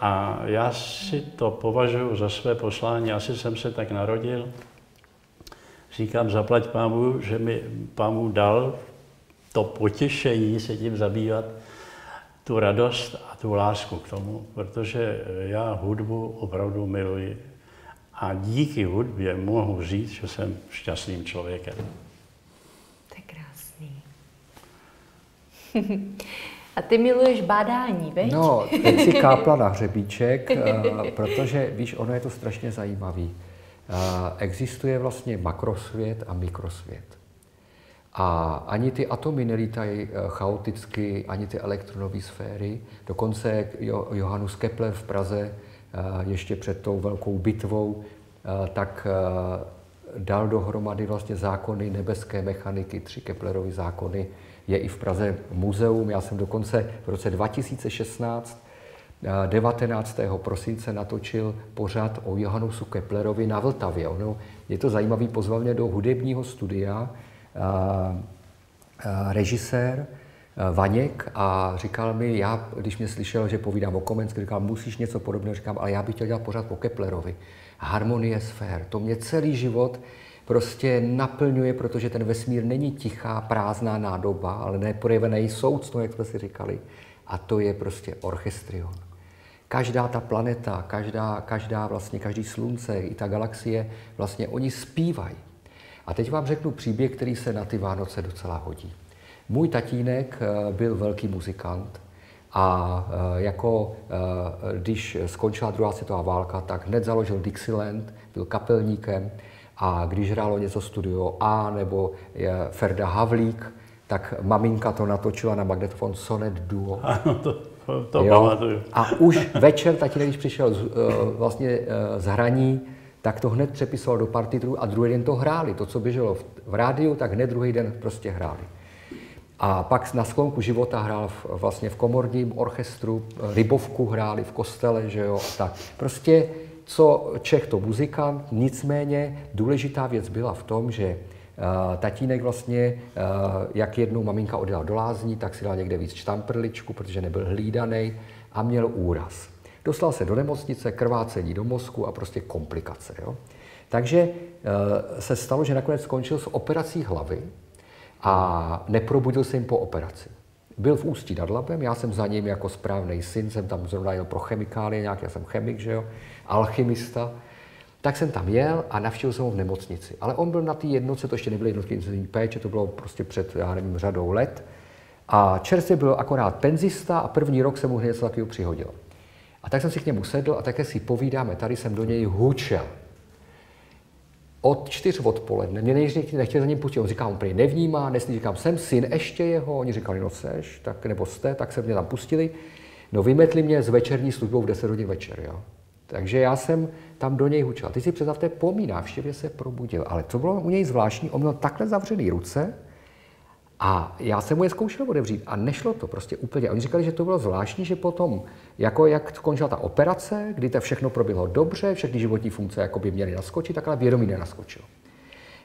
A já si to považuji za své poslání, asi jsem se tak narodil. Říkám, zaplať pámu, že mi pámu dal to potěšení se tím zabývat, tu radost a tu lásku k tomu, protože já hudbu opravdu miluji. A díky hudbě mohu říct, že jsem šťastným člověkem. A ty miluješ bádání, veď? No, teď si kápla na hřebíček, eh, protože, víš, ono je to strašně zajímavý. Eh, existuje vlastně makrosvět a mikrosvět. A ani ty atomy nelítají eh, chaoticky, ani ty elektronové sféry. Dokonce Johannes Kepler v Praze ještě před tou velkou bitvou, tak dal dohromady vlastně zákony nebeské mechaniky, tři Keplerovy zákony, je i v Praze muzeum. Já jsem dokonce v roce 2016 19. prosince natočil pořad o Johannusu Keplerovi na Vltavě. Ono, je to zajímavý, pozval mě do hudebního studia a, a, režisér Vaněk a říkal mi, já, když mě slyšel, že povídám o Komensku, říkal, musíš něco podobného, říkám, ale já bych chtěl dělat pořád o Keplerovi. Harmonie sfér, to mě celý život prostě naplňuje, protože ten vesmír není tichá, prázdná nádoba, ale neprojevený soucno, jak jsme si říkali. A to je prostě orchestrion. Každá ta planeta, každá, každá vlastně, každý slunce, i ta galaxie, vlastně oni zpívají. A teď vám řeknu příběh, který se na ty Vánoce docela hodí. Můj tatínek eh, byl velký muzikant a eh, jako eh, když skončila druhá světová válka, tak hned založil Dixieland, byl kapelníkem a když hrálo něco Studio A nebo Ferda Havlík, tak maminka to natočila na magnetofon Sonet Duo. Ano, to, to pamatuju. A už večer tatínek, když přišel z, uh, vlastně uh, z hraní, tak to hned přepisoval do partitru a druhý den to hráli. To, co běželo v, v rádiu, tak hned druhý den prostě hráli. A pak na sklonku života hrál v, vlastně v komorním orchestru, rybovku hráli v kostele, že jo, tak. Prostě co Čech to muzikant, nicméně důležitá věc byla v tom, že uh, tatínek vlastně, uh, jak jednou maminka odjela do lázní, tak si dal někde víc čtamprličku, protože nebyl hlídaný a měl úraz. Dostal se do nemocnice, krvácení do mozku a prostě komplikace. Jo? Takže uh, se stalo, že nakonec skončil s operací hlavy a neprobudil se jim po operaci. Byl v Ústí nad Labem, já jsem za ním jako správný syn, jsem tam zrovna jel pro chemikálie, nějak, já jsem chemik, že jo, alchymista. Tak jsem tam jel a navštívil jsem ho v nemocnici. Ale on byl na té jednotce, to ještě nebyly jednotky intenzivní péče, to bylo prostě před, já nevím, řadou let. A čerstvě byl akorát penzista a první rok jsem mu něco takového přihodil. A tak jsem si k němu sedl a také si povídáme, tady jsem do něj hučel. Od čtyř odpoledne, mě nejdřív nechtěl za ním pustit, on říká, on prý nevnímá, nesmí, říkám, jsem syn ještě jeho, oni říkali, no seš, tak nebo jste, tak se mě tam pustili. No vymetli mě s večerní službou v 10 hodin večer, jo. Takže já jsem tam do něj hučel. Ty si představte, po mý návštěvě se probudil, ale co bylo u něj zvláštní, on měl takhle zavřený ruce, a já jsem mu je zkoušel odevřít a nešlo to prostě úplně. Oni říkali, že to bylo zvláštní, že potom, jako jak skončila ta operace, kdy to všechno proběhlo dobře, všechny životní funkce jako by měly naskočit, tak ale vědomí nenaskočilo.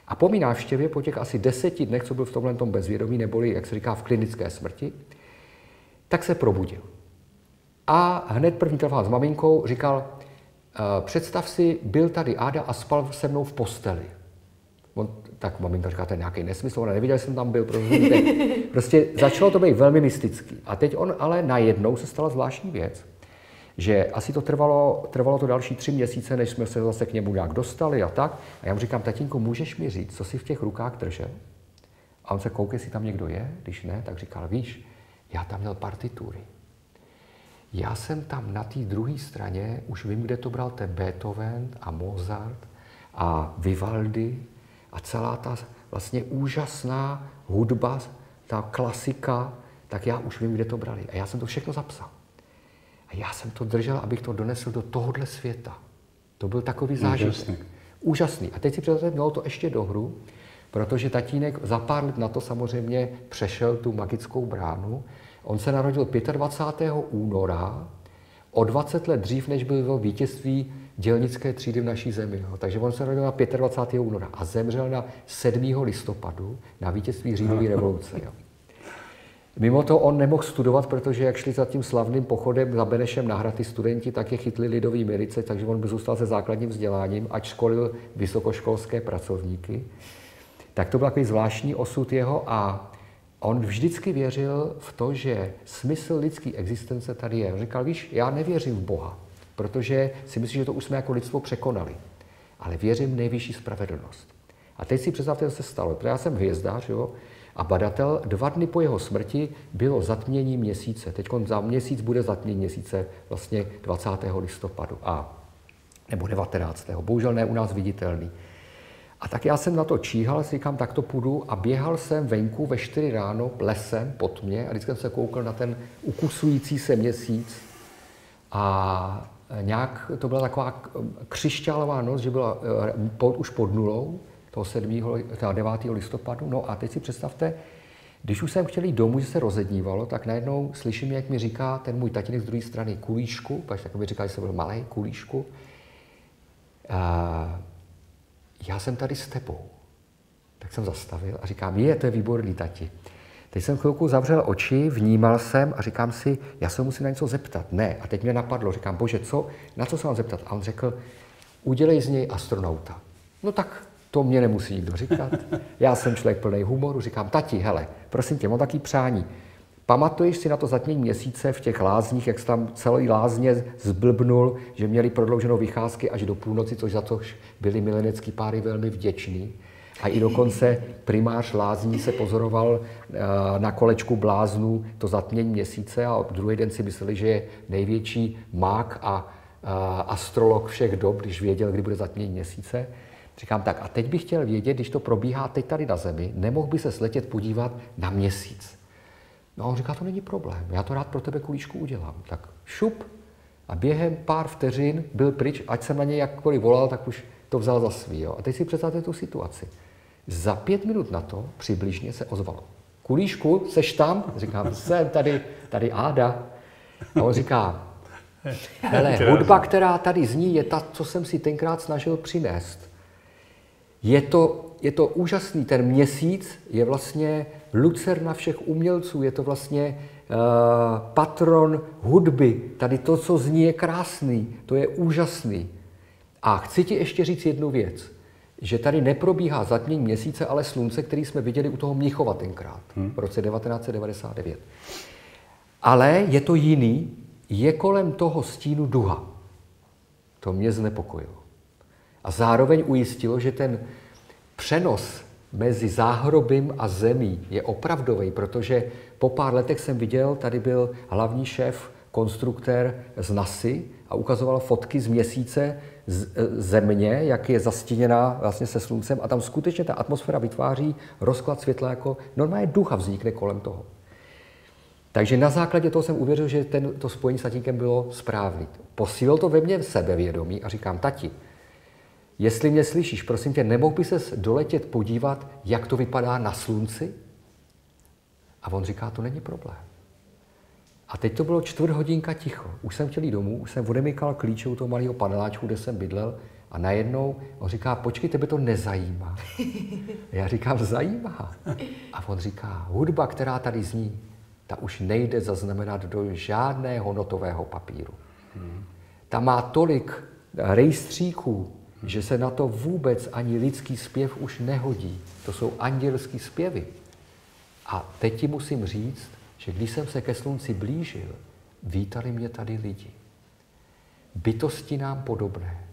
A po mý návštěvě, po těch asi deseti dnech, co byl v tomhle tom bezvědomí, neboli, jak se říká, v klinické smrti, tak se probudil. A hned první telefon s maminkou říkal, představ si, byl tady Áda a spal se mnou v posteli. On, tak maminka říká, to je nějaký nesmysl, ona neviděl, jsem tam byl, prostě, prostě začalo to být velmi mystický. A teď on ale najednou se stala zvláštní věc, že asi to trvalo, trvalo to další tři měsíce, než jsme se zase k němu nějak dostali a tak. A já mu říkám, tatínku, můžeš mi říct, co si v těch rukách držel? A on se koukne, jestli tam někdo je, když ne, tak říkal, víš, já tam měl partitury. Já jsem tam na té druhé straně, už vím, kde to bral ten Beethoven a Mozart a Vivaldi a celá ta vlastně úžasná hudba, ta klasika, tak já už vím, kde to brali. A já jsem to všechno zapsal. A já jsem to držel, abych to donesl do tohohle světa. To byl takový zážitek. Úžasný. Úžasný. A teď si představte, mělo to ještě do hru, protože tatínek za pár let na to samozřejmě přešel tu magickou bránu. On se narodil 25. února, o 20 let dřív, než byl vítězství dělnické třídy v naší zemi. Jo. Takže on se narodil na 25. února a zemřel na 7. listopadu na vítězství říjnové revoluce. Jo. Mimo to on nemohl studovat, protože jak šli za tím slavným pochodem za Benešem na hraty studenti, tak je chytli lidový milice, takže on by zůstal se základním vzděláním, ať školil vysokoškolské pracovníky. Tak to byl takový zvláštní osud jeho a on vždycky věřil v to, že smysl lidské existence tady je. On říkal, víš, já nevěřím v Boha, protože si myslím, že to už jsme jako lidstvo překonali. Ale věřím v nejvyšší spravedlnost. A teď si představte, co se stalo. Protože já jsem hvězdář, jo, a badatel, dva dny po jeho smrti bylo zatmění měsíce. Teď za měsíc bude zatmění měsíce, vlastně 20. listopadu. A, nebo 19. Bohužel ne u nás viditelný. A tak já jsem na to číhal, říkám, tak to půjdu a běhal jsem venku ve 4 ráno lesem pod mě a vždycky jsem se koukal na ten ukusující se měsíc a nějak to byla taková křišťálová noc, že byla eh, pod, už pod nulou, toho 7. 9. listopadu. No a teď si představte, když už jsem chtěl jít domů, že se rozednívalo, tak najednou slyším, jak mi říká ten můj tatínek z druhé strany kulíšku, protože tak mi říkal, že jsem byl malý kulíšku. A já jsem tady s tebou. Tak jsem zastavil a říkám, je, to je výborný tati. Teď jsem chvilku zavřel oči, vnímal jsem a říkám si, já se musím na něco zeptat. Ne. A teď mě napadlo, říkám, bože, co, na co se mám zeptat? A on řekl, udělej z něj astronauta. No tak to mě nemusí nikdo říkat. Já jsem člověk plný humoru, říkám, tati, hele, prosím tě, mám taký přání. Pamatuješ si na to zatmění měsíce v těch lázních, jak jsi tam celý lázně zblbnul, že měli prodlouženou vycházky až do půlnoci, což za to byli milenecký páry velmi vděční. A i dokonce primář lázní se pozoroval eh, na kolečku bláznů to zatmění měsíce a druhý den si mysleli, že je největší mák a eh, astrolog všech dob, když věděl, kdy bude zatmění měsíce. Říkám tak, a teď bych chtěl vědět, když to probíhá teď tady na Zemi, nemohl by se sletět podívat na měsíc. No a on říká, to není problém, já to rád pro tebe kulíčku udělám. Tak šup a během pár vteřin byl pryč, ať jsem na něj jakkoliv volal, tak už to vzal za svý. Jo. A teď si představte tu situaci. Za pět minut na to přibližně se ozvalo. Kulíšku, seš tam? Říkám, jsem tady, tady Áda. A on říká, hele, hudba, která tady zní, je ta, co jsem si tenkrát snažil přinést. Je to, je to úžasný, ten měsíc je vlastně lucerna všech umělců, je to vlastně uh, patron hudby. Tady to, co zní, je krásný, to je úžasný. A chci ti ještě říct jednu věc, že tady neprobíhá zatmění měsíce, ale slunce, který jsme viděli u toho Mnichova tenkrát, hmm. v roce 1999. Ale je to jiný, je kolem toho stínu duha. To mě znepokojilo. A zároveň ujistilo, že ten přenos mezi záhrobím a zemí je opravdový, protože po pár letech jsem viděl, tady byl hlavní šéf, konstruktér z NASY a ukazoval fotky z měsíce z, e, země, jak je zastíněná vlastně se sluncem a tam skutečně ta atmosféra vytváří rozklad světla jako normálně ducha vznikne kolem toho. Takže na základě toho jsem uvěřil, že ten, to spojení s tatínkem bylo správný. Posílil to ve mně sebevědomí a říkám, tati, jestli mě slyšíš, prosím tě, nemohl by se doletět podívat, jak to vypadá na slunci? A on říká, to není problém. A teď to bylo čtvrt hodinka ticho. Už jsem chtěl jít domů, už jsem odemykal klíče u toho malého paneláčku, kde jsem bydlel a najednou on říká, počkej, tebe to nezajímá. A já říkám, zajímá. A on říká, hudba, která tady zní, ta už nejde zaznamenat do žádného notového papíru. Ta má tolik rejstříků, že se na to vůbec ani lidský zpěv už nehodí. To jsou andělský zpěvy. A teď ti musím říct, že když jsem se ke slunci blížil, vítali mě tady lidi. Bytosti nám podobné.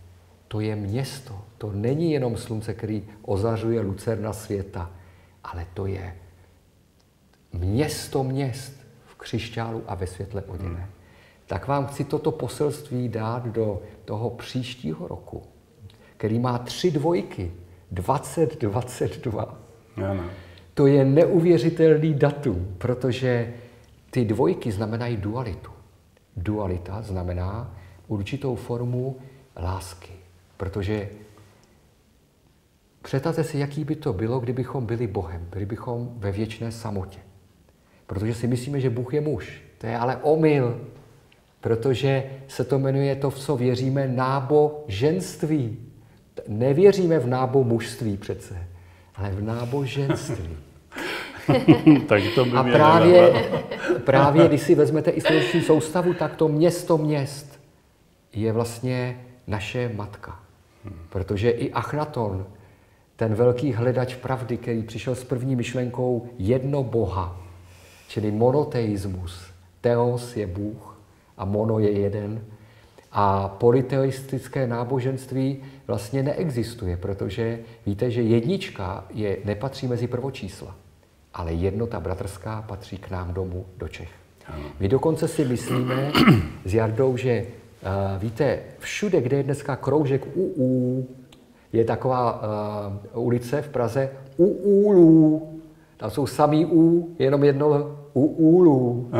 To je město. To není jenom slunce, který ozařuje lucerna světa, ale to je město měst v křišťálu a ve světle oděné. Hmm. Tak vám chci toto poselství dát do toho příštího roku, který má tři dvojky, 2022. Ano. To je neuvěřitelný datum, protože ty dvojky znamenají dualitu. Dualita znamená určitou formu lásky, protože představte si, jaký by to bylo, kdybychom byli Bohem, byli bychom ve věčné samotě. Protože si myslíme, že Bůh je muž. To je ale omyl, protože se to jmenuje to, v co věříme, náboženství. Nevěříme v nábomužství přece, ale v náboženství. tak to by A právě, právě, když si vezmete i sluneční soustavu, tak to město měst je vlastně naše matka. Protože i Achnaton, ten velký hledač pravdy, který přišel s první myšlenkou jedno Boha, čili monoteismus. Teos je Bůh a mono je jeden. A polyteistické náboženství vlastně neexistuje, protože víte, že jednička je, nepatří mezi prvočísla ale jednota bratrská patří k nám domů do Čech. My dokonce si myslíme s Jardou, že uh, víte, všude, kde je dneska kroužek UU, je taková uh, ulice v Praze UULů. Tam jsou samý U, jenom jedno UULů.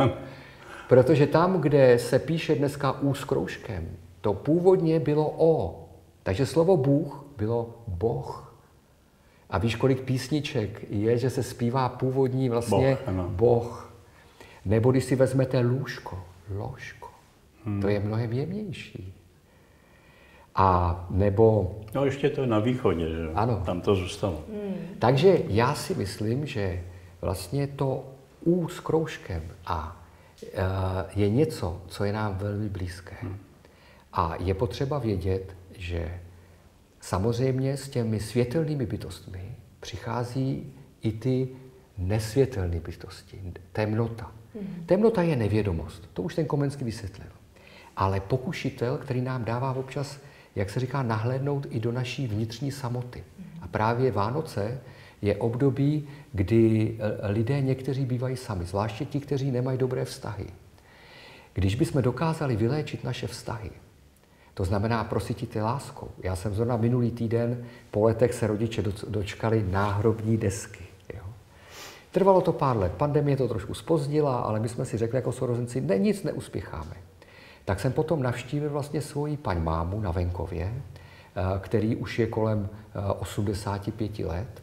Protože tam, kde se píše dneska U s kroužkem, to původně bylo O. Takže slovo Bůh bylo Boh. A víš, kolik písniček je, že se zpívá původní vlastně boh. Ano. boh. Nebo když si vezmete lůžko, ložko, hmm. to je mnohem jemnější. A nebo... No ještě to na východě, že ano. tam to zůstalo. Hmm. Takže já si myslím, že vlastně to U s kroužkem a e, je něco, co je nám velmi blízké. Hmm. A je potřeba vědět, že Samozřejmě s těmi světelnými bytostmi přichází i ty nesvětelné bytosti, temnota. Mm. Temnota je nevědomost, to už ten Komenský vysvětlil. Ale pokušitel, který nám dává občas, jak se říká, nahlédnout i do naší vnitřní samoty. Mm. A právě Vánoce je období, kdy e, lidé někteří bývají sami, zvláště ti, kteří nemají dobré vztahy. Když bychom dokázali vyléčit naše vztahy, to znamená prosit láskou. Já jsem zrovna minulý týden po letech se rodiče dočkali náhrobní desky. Jo. Trvalo to pár let, pandemie to trošku spozdila, ale my jsme si řekli jako sourozenci, ne, nic neuspěcháme. Tak jsem potom navštívil vlastně svoji paň mámu na venkově, eh, který už je kolem 85 eh, let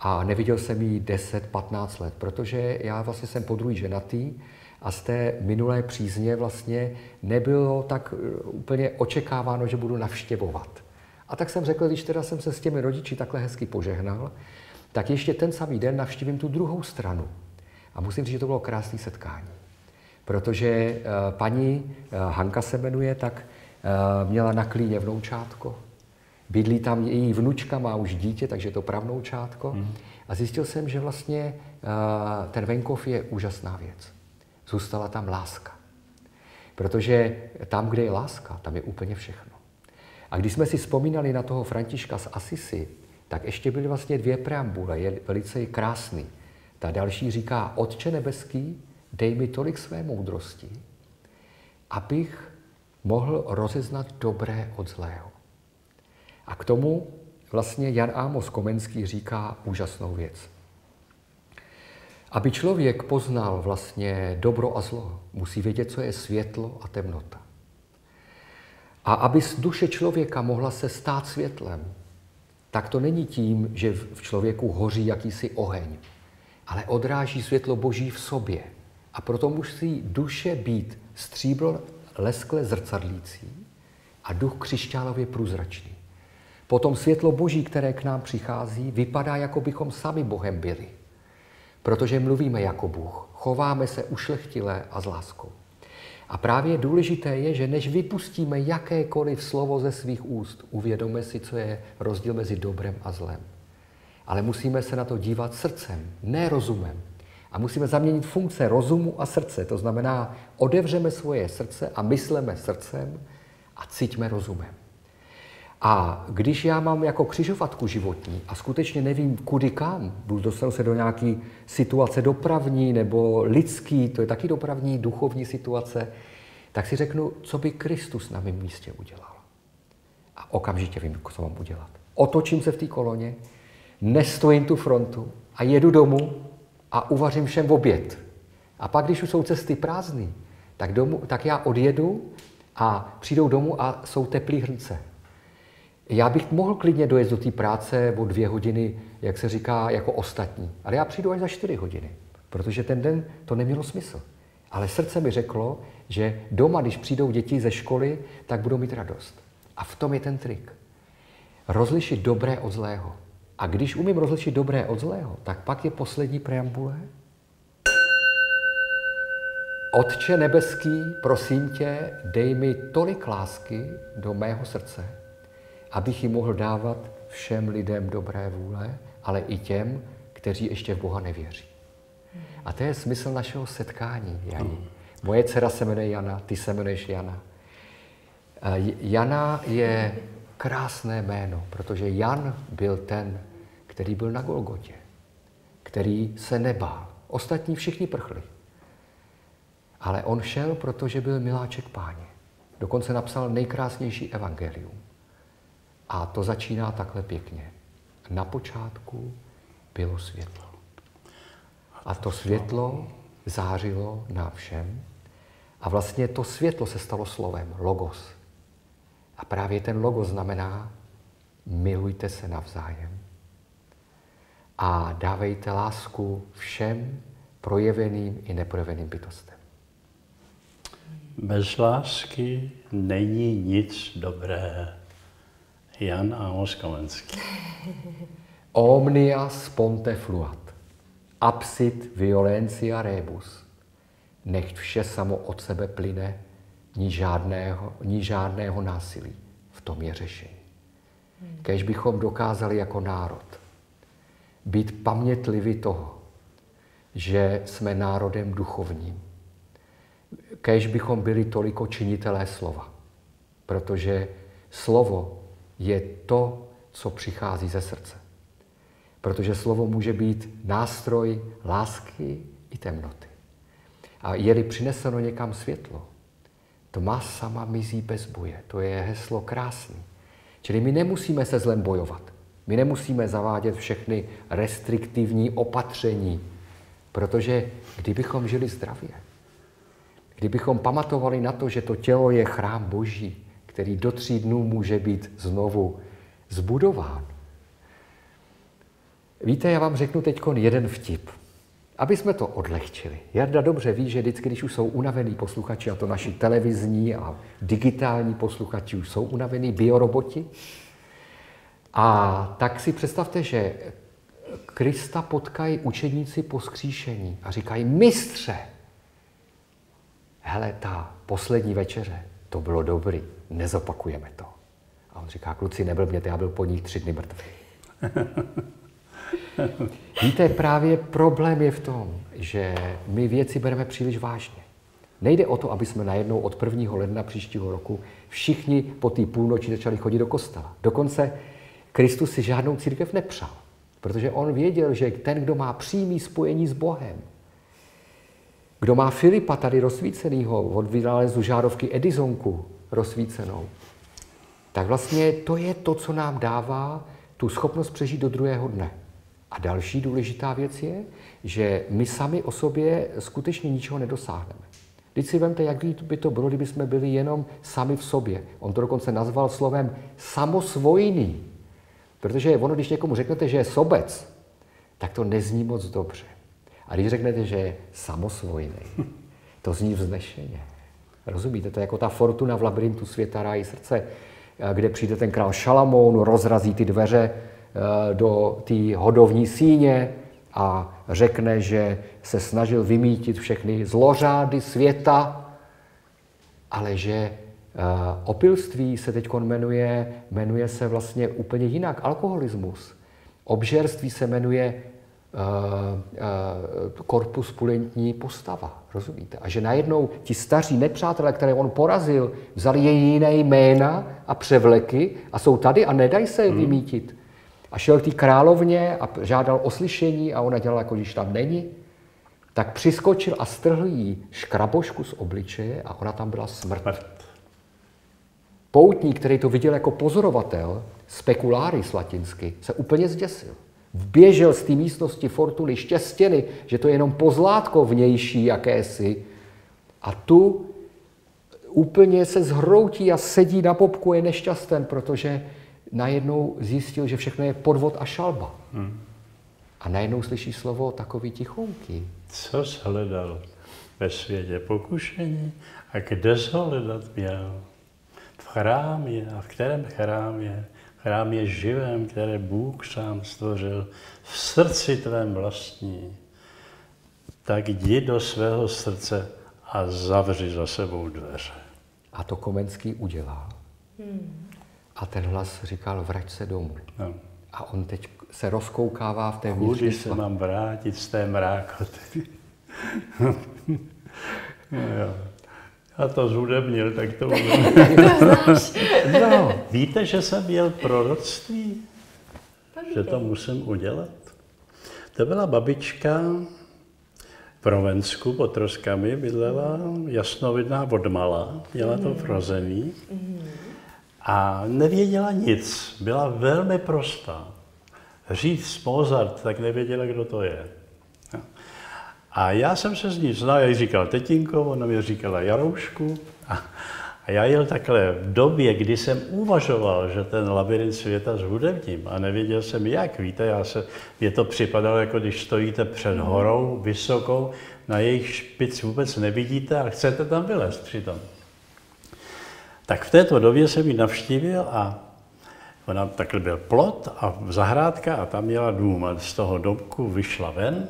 a neviděl jsem ji 10-15 let, protože já vlastně jsem podruhý ženatý a z té minulé přízně vlastně nebylo tak eh, úplně očekáváno, že budu navštěvovat. A tak jsem řekl, když teda jsem se s těmi rodiči takhle hezky požehnal, tak ještě ten samý den navštívím tu druhou stranu. A musím říct, že to bylo krásné setkání. Protože e, paní, e, Hanka se jmenuje, tak měla na klíně vnoučátko. Bydlí tam její vnučka, má už dítě, takže to pravnoučátko. Hmm. A zjistil jsem, že vlastně ten venkov je úžasná věc. Zůstala tam láska. Protože tam, kde je láska, tam je úplně všechno. A když jsme si vzpomínali na toho Františka z Asisi, tak ještě byly vlastně dvě preambule, je velice krásný. Ta další říká, Otče nebeský, dej mi tolik své moudrosti, abych mohl rozeznat dobré od zlého. A k tomu vlastně Jan Amos Komenský říká úžasnou věc. Aby člověk poznal vlastně dobro a zlo, musí vědět, co je světlo a temnota. A aby z duše člověka mohla se stát světlem, tak to není tím, že v člověku hoří jakýsi oheň, ale odráží světlo Boží v sobě. A proto musí duše být stříbro leskle zrcadlící a duch křišťálově průzračný. Potom světlo Boží, které k nám přichází, vypadá, jako bychom sami Bohem byli. Protože mluvíme jako Bůh, chováme se ušlechtile a s láskou. A právě důležité je, že než vypustíme jakékoliv slovo ze svých úst, uvědomíme si, co je rozdíl mezi dobrem a zlem. Ale musíme se na to dívat srdcem, ne rozumem. A musíme zaměnit funkce rozumu a srdce. To znamená, odevřeme svoje srdce a mysleme srdcem a cítíme rozumem. A když já mám jako křižovatku životní a skutečně nevím, kudy kam, dostanu se do nějaké situace dopravní nebo lidský, to je taky dopravní, duchovní situace, tak si řeknu, co by Kristus na mém místě udělal. A okamžitě vím, co mám udělat. Otočím se v té koloně, nestojím tu frontu a jedu domů a uvařím všem oběd. A pak, když už jsou cesty prázdné, tak, domů, tak já odjedu a přijdou domů a jsou teplý hrnce. Já bych mohl klidně dojet do té práce o dvě hodiny, jak se říká, jako ostatní. Ale já přijdu až za čtyři hodiny, protože ten den to nemělo smysl. Ale srdce mi řeklo, že doma, když přijdou děti ze školy, tak budou mít radost. A v tom je ten trik. Rozlišit dobré od zlého. A když umím rozlišit dobré od zlého, tak pak je poslední preambule. Otče nebeský, prosím tě, dej mi tolik lásky do mého srdce, abych ji mohl dávat všem lidem dobré vůle, ale i těm, kteří ještě v Boha nevěří. A to je smysl našeho setkání, Janí. Moje dcera se jmenuje Jana, ty se jmenuješ Jana. Jana je krásné jméno, protože Jan byl ten, který byl na Golgotě, který se nebál. Ostatní všichni prchli. Ale on šel, protože byl miláček páně. Dokonce napsal nejkrásnější evangelium. A to začíná takhle pěkně. Na počátku bylo světlo. A to světlo zářilo na všem. A vlastně to světlo se stalo slovem, logos. A právě ten logos znamená milujte se navzájem a dávejte lásku všem projeveným i neprojeveným bytostem. Bez lásky není nic dobré. Jan Amos Komenský. Omnia sponte fluat, absit violencia rebus. Nechť vše samo od sebe plyne, ní žádného, ní žádného násilí. V tom je řešení. Kež bychom dokázali jako národ být pamětliví toho, že jsme národem duchovním. Kež bychom byli toliko činitelé slova, protože slovo je to, co přichází ze srdce. Protože slovo může být nástroj lásky i temnoty. A je-li přineseno někam světlo, tma sama mizí bez boje. To je heslo krásný. Čili my nemusíme se zlem bojovat. My nemusíme zavádět všechny restriktivní opatření, protože kdybychom žili zdravě, kdybychom pamatovali na to, že to tělo je chrám Boží, který do tří dnů může být znovu zbudován. Víte, já vám řeknu teď jeden vtip, aby jsme to odlehčili. Jarda dobře ví, že vždycky, když už jsou unavený posluchači, a to naši televizní a digitální posluchači už jsou unavený, bioroboti, a tak si představte, že Krista potkají učedníci po skříšení a říkají, mistře, hele, ta poslední večeře, to bylo dobrý, nezopakujeme to. A on říká, kluci, neblbněte, já byl po nich tři dny mrtvý. Víte, právě problém je v tom, že my věci bereme příliš vážně. Nejde o to, aby jsme najednou od 1. ledna příštího roku všichni po té půlnoči začali chodit do kostela. Dokonce Kristus si žádnou církev nepřál, protože on věděl, že ten, kdo má přímý spojení s Bohem, kdo má Filipa tady rozsvícenýho od vynálezu žárovky Edisonku rozsvícenou, tak vlastně to je to, co nám dává tu schopnost přežít do druhého dne. A další důležitá věc je, že my sami o sobě skutečně ničeho nedosáhneme. Teď si vemte, jak by to bylo, kdyby jsme byli jenom sami v sobě. On to dokonce nazval slovem samosvojný. Protože ono, když někomu řeknete, že je sobec, tak to nezní moc dobře. A když řeknete, že je samosvojný, to zní vznešeně. Rozumíte? To je jako ta fortuna v labirintu světa, rájí srdce, kde přijde ten král Šalamoun, rozrazí ty dveře eh, do té hodovní síně a řekne, že se snažil vymítit všechny zlořády světa, ale že eh, opilství se teď jmenuje, jmenuje se vlastně úplně jinak, alkoholismus. Obžerství se jmenuje korpuspulentní postava, rozumíte? A že najednou ti staří nepřátelé, které on porazil, vzali je jiné jména a převleky a jsou tady a nedají se je hmm. vymítit. A šel k té královně a žádal o slyšení a ona dělala, jako když tam není. Tak přiskočil a strhl jí škrabošku z obličeje a ona tam byla smrt. Poutník, který to viděl jako pozorovatel, spekuláris latinsky, se úplně zděsil. Vběžel z té místnosti Fortuny štěstěny, že to je jenom pozlátko vnější jakési. A tu úplně se zhroutí a sedí na popku, je nešťasten, protože najednou zjistil, že všechno je podvod a šalba. Hmm. A najednou slyší slovo takový tichonky. Co hledal ve světě pokušení a kde hledat měl? V chrámě. A v kterém chrámě? Chrám je živém, které Bůh sám stvořil v srdci tvém vlastní. Tak jdi do svého srdce a zavři za sebou dveře. A to Komenský udělal. Hmm. A ten hlas říkal, vrať se domů. No. A on teď se rozkoukává v té vnitřní se mám vrátit z té mrákoty. no, jo. A to zhudebnil, tak to no. Víte, že jsem měl proroctví? Že to musím udělat? To byla babička v Provensku pod Troskami, bydlela jasnovidná odmala, měla to vrozený a nevěděla nic, byla velmi prostá. Říct Mozart, tak nevěděla, kdo to je. A já jsem se z ní znal, já jí říkal tetinko, ona mi říkala Jaroušku. A, a já jel takhle v době, kdy jsem uvažoval, že ten labirint světa zhudebním a nevěděl jsem jak. Víte, já se, mě to připadalo, jako když stojíte před horou vysokou, na jejich špic vůbec nevidíte a chcete tam vylézt přitom. Tak v této době jsem ji navštívil a ona takhle byl plot a zahrádka a tam měla dům a z toho domku vyšla ven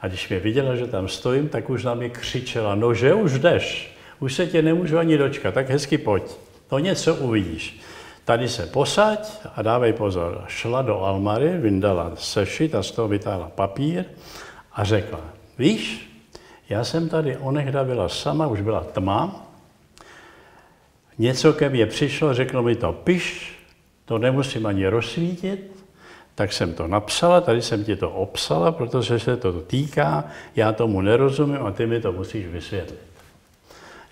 a když mě viděla, že tam stojím, tak už na mě křičela, no že už jdeš, už se tě nemůžu ani dočkat, tak hezky pojď, to něco uvidíš. Tady se posaď a dávej pozor. Šla do almary, vyndala sešit a z toho vytáhla papír a řekla, víš, já jsem tady onehda byla sama, už byla tma, něco ke mně přišlo, řeklo mi to, piš, to nemusím ani rozsvítit, tak jsem to napsala, tady jsem ti to obsala, protože se to týká, já tomu nerozumím a ty mi to musíš vysvětlit.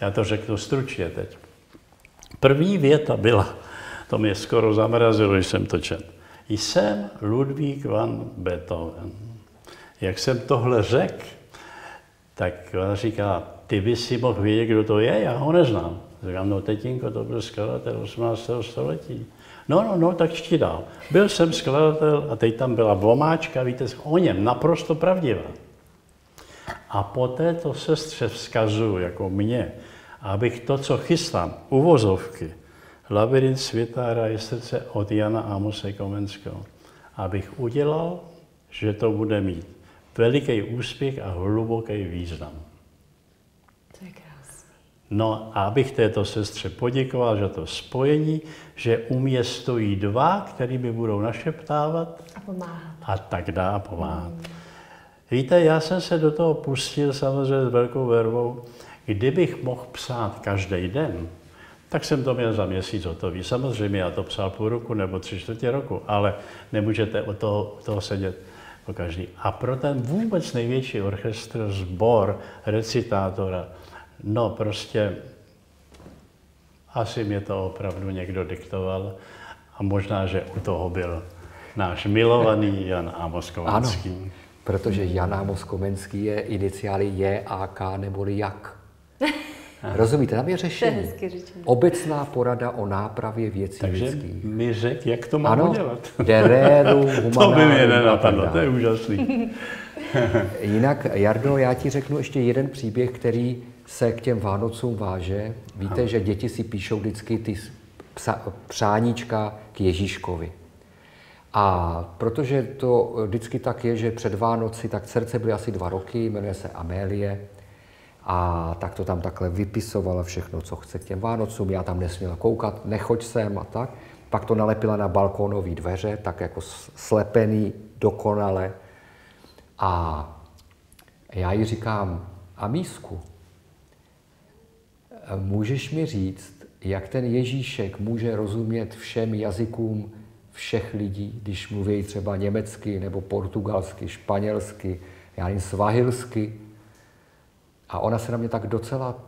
Já to řeknu stručně teď. První věta byla, to mě skoro zamrazilo, když jsem to četl. Jsem Ludvík van Beethoven. Jak jsem tohle řekl, tak ona říká, ty by si mohl vědět, kdo to je, já ho neznám. Říkám, no tetinko, to byl skladatel 18. století. No, no, no, tak čti dál. Byl jsem skladatel a teď tam byla vomáčka, víte, o něm, naprosto pravdivá. A po této sestře vzkazu, jako mě, abych to, co chystám, uvozovky, Labirint světa je srdce od Jana Amose Komenského, abych udělal, že to bude mít veliký úspěch a hluboký význam. No a abych této sestře poděkoval za to spojení, že u mě stojí dva, který mi budou našeptávat A pomáhat. a tak dá pomáhat. Víte, já jsem se do toho pustil samozřejmě s velkou vervou. Kdybych mohl psát každý den, tak jsem to měl za měsíc hotový. Samozřejmě já to psal půl roku nebo tři čtvrtě roku, ale nemůžete o toho, toho sedět po každý. A pro ten vůbec největší orchestr, sbor, recitátora, no prostě asi mě to opravdu někdo diktoval a možná, že u toho byl náš milovaný Jan Amos Komenský. Ano, protože Jan Amos Komenský je iniciály JAK neboli jak. Rozumíte, tam je řešení. Obecná porada o nápravě věcí Takže lidských. mi řek, jak to mám Ano, udělat. deréru, To by mě nenapadlo, to je úžasný. Jinak, Jardo, já ti řeknu ještě jeden příběh, který se k těm Vánocům váže. Víte, že děti si píšou vždycky ty psa, přáníčka k Ježíškovi. A protože to vždycky tak je, že před Vánoci, tak srdce byly asi dva roky, jmenuje se Amélie, a tak to tam takhle vypisovala všechno, co chce k těm Vánocům. Já tam nesměla koukat, nechoď sem a tak. Pak to nalepila na balkónové dveře, tak jako slepený dokonale. A já jí říkám, a mísku, můžeš mi říct, jak ten Ježíšek může rozumět všem jazykům všech lidí, když mluví třeba německy nebo portugalsky, španělsky, já nevím, svahilsky. A ona se na mě tak docela,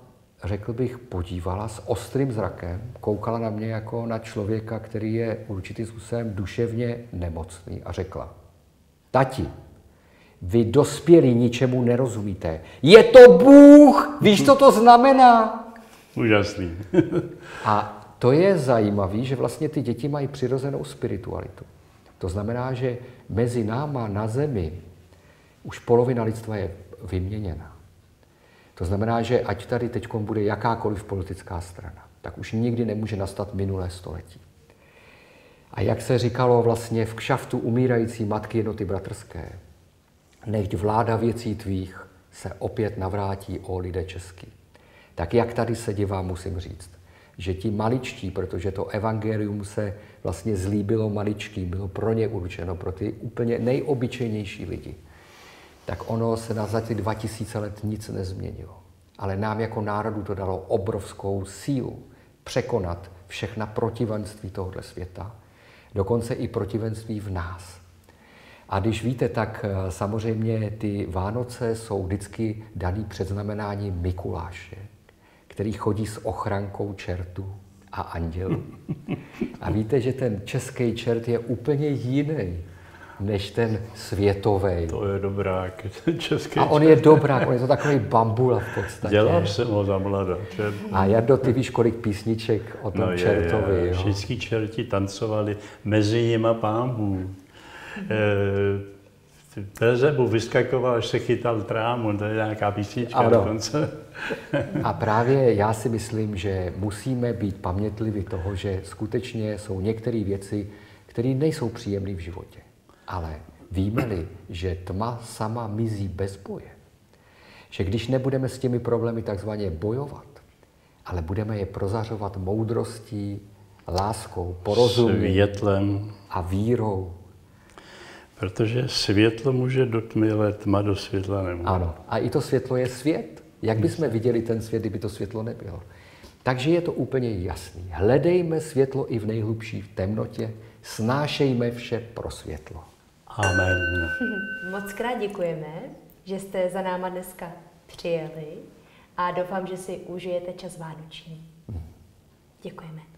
řekl bych, podívala s ostrým zrakem, koukala na mě jako na člověka, který je určitým způsobem duševně nemocný a řekla, tati, vy dospělí ničemu nerozumíte. Je to Bůh! Víš, co to znamená? Úžasný. A to je zajímavé, že vlastně ty děti mají přirozenou spiritualitu. To znamená, že mezi náma na zemi už polovina lidstva je vyměněna. To znamená, že ať tady teď bude jakákoliv politická strana, tak už nikdy nemůže nastat minulé století. A jak se říkalo vlastně v kšaftu umírající matky jednoty bratrské, nechť vláda věcí tvých se opět navrátí o lidé český. Tak jak tady se dívám, musím říct, že ti maličtí, protože to evangelium se vlastně zlíbilo maličkým, bylo pro ně určeno, pro ty úplně nejobyčejnější lidi, tak ono se na za ty 2000 let nic nezměnilo. Ale nám jako národu to dalo obrovskou sílu překonat všechna protivenství tohoto světa, dokonce i protivenství v nás. A když víte, tak eh, samozřejmě ty Vánoce jsou vždycky daný předznamenáním Mikuláše, který chodí s ochrankou čertu a andělů. A víte, že ten český čert je úplně jiný než ten světový. To je dobrák, český A on je dobrák, on je to takový bambula v podstatě. Dělal jsem ho za mlada. čert. A Jardo, ty víš, kolik písniček o tom No je, čertovi, je, jo? všichni čerti tancovali mezi nima pámbů. E, Belzebu vyskakoval, až se chytal trámu, to je nějaká písnička Ano. dokonce. A právě já si myslím, že musíme být pamětliví toho, že skutečně jsou některé věci, které nejsou příjemné v životě. Ale víme-li, že tma sama mizí bez boje, že když nebudeme s těmi problémy takzvaně bojovat, ale budeme je prozařovat moudrostí, láskou, porozuměním Světlem, a vírou, protože světlo může do tmy, ale tma do světla nemůže. Ano, a i to světlo je svět. Jak bychom viděli ten svět, kdyby to světlo nebylo? Takže je to úplně jasný. Hledejme světlo i v nejhlubší temnotě, snášejme vše pro světlo. Amen. Moc krát děkujeme, že jste za náma dneska přijeli a doufám, že si užijete čas vánoční. Děkujeme.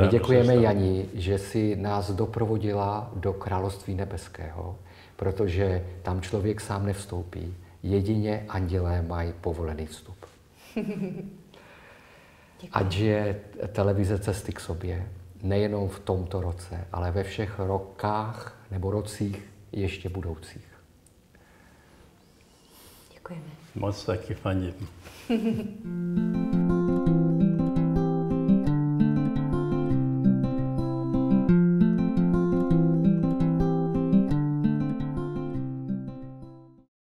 My děkujeme. Jani, že si nás doprovodila do království nebeského, protože tam člověk sám nevstoupí. Jedině andělé mají povolený vstup. Ať je televize cesty k sobě, nejenom v tomto roce, ale ve všech rokách nebo rocích ještě budoucích. Děkujeme. Moc taky fandím.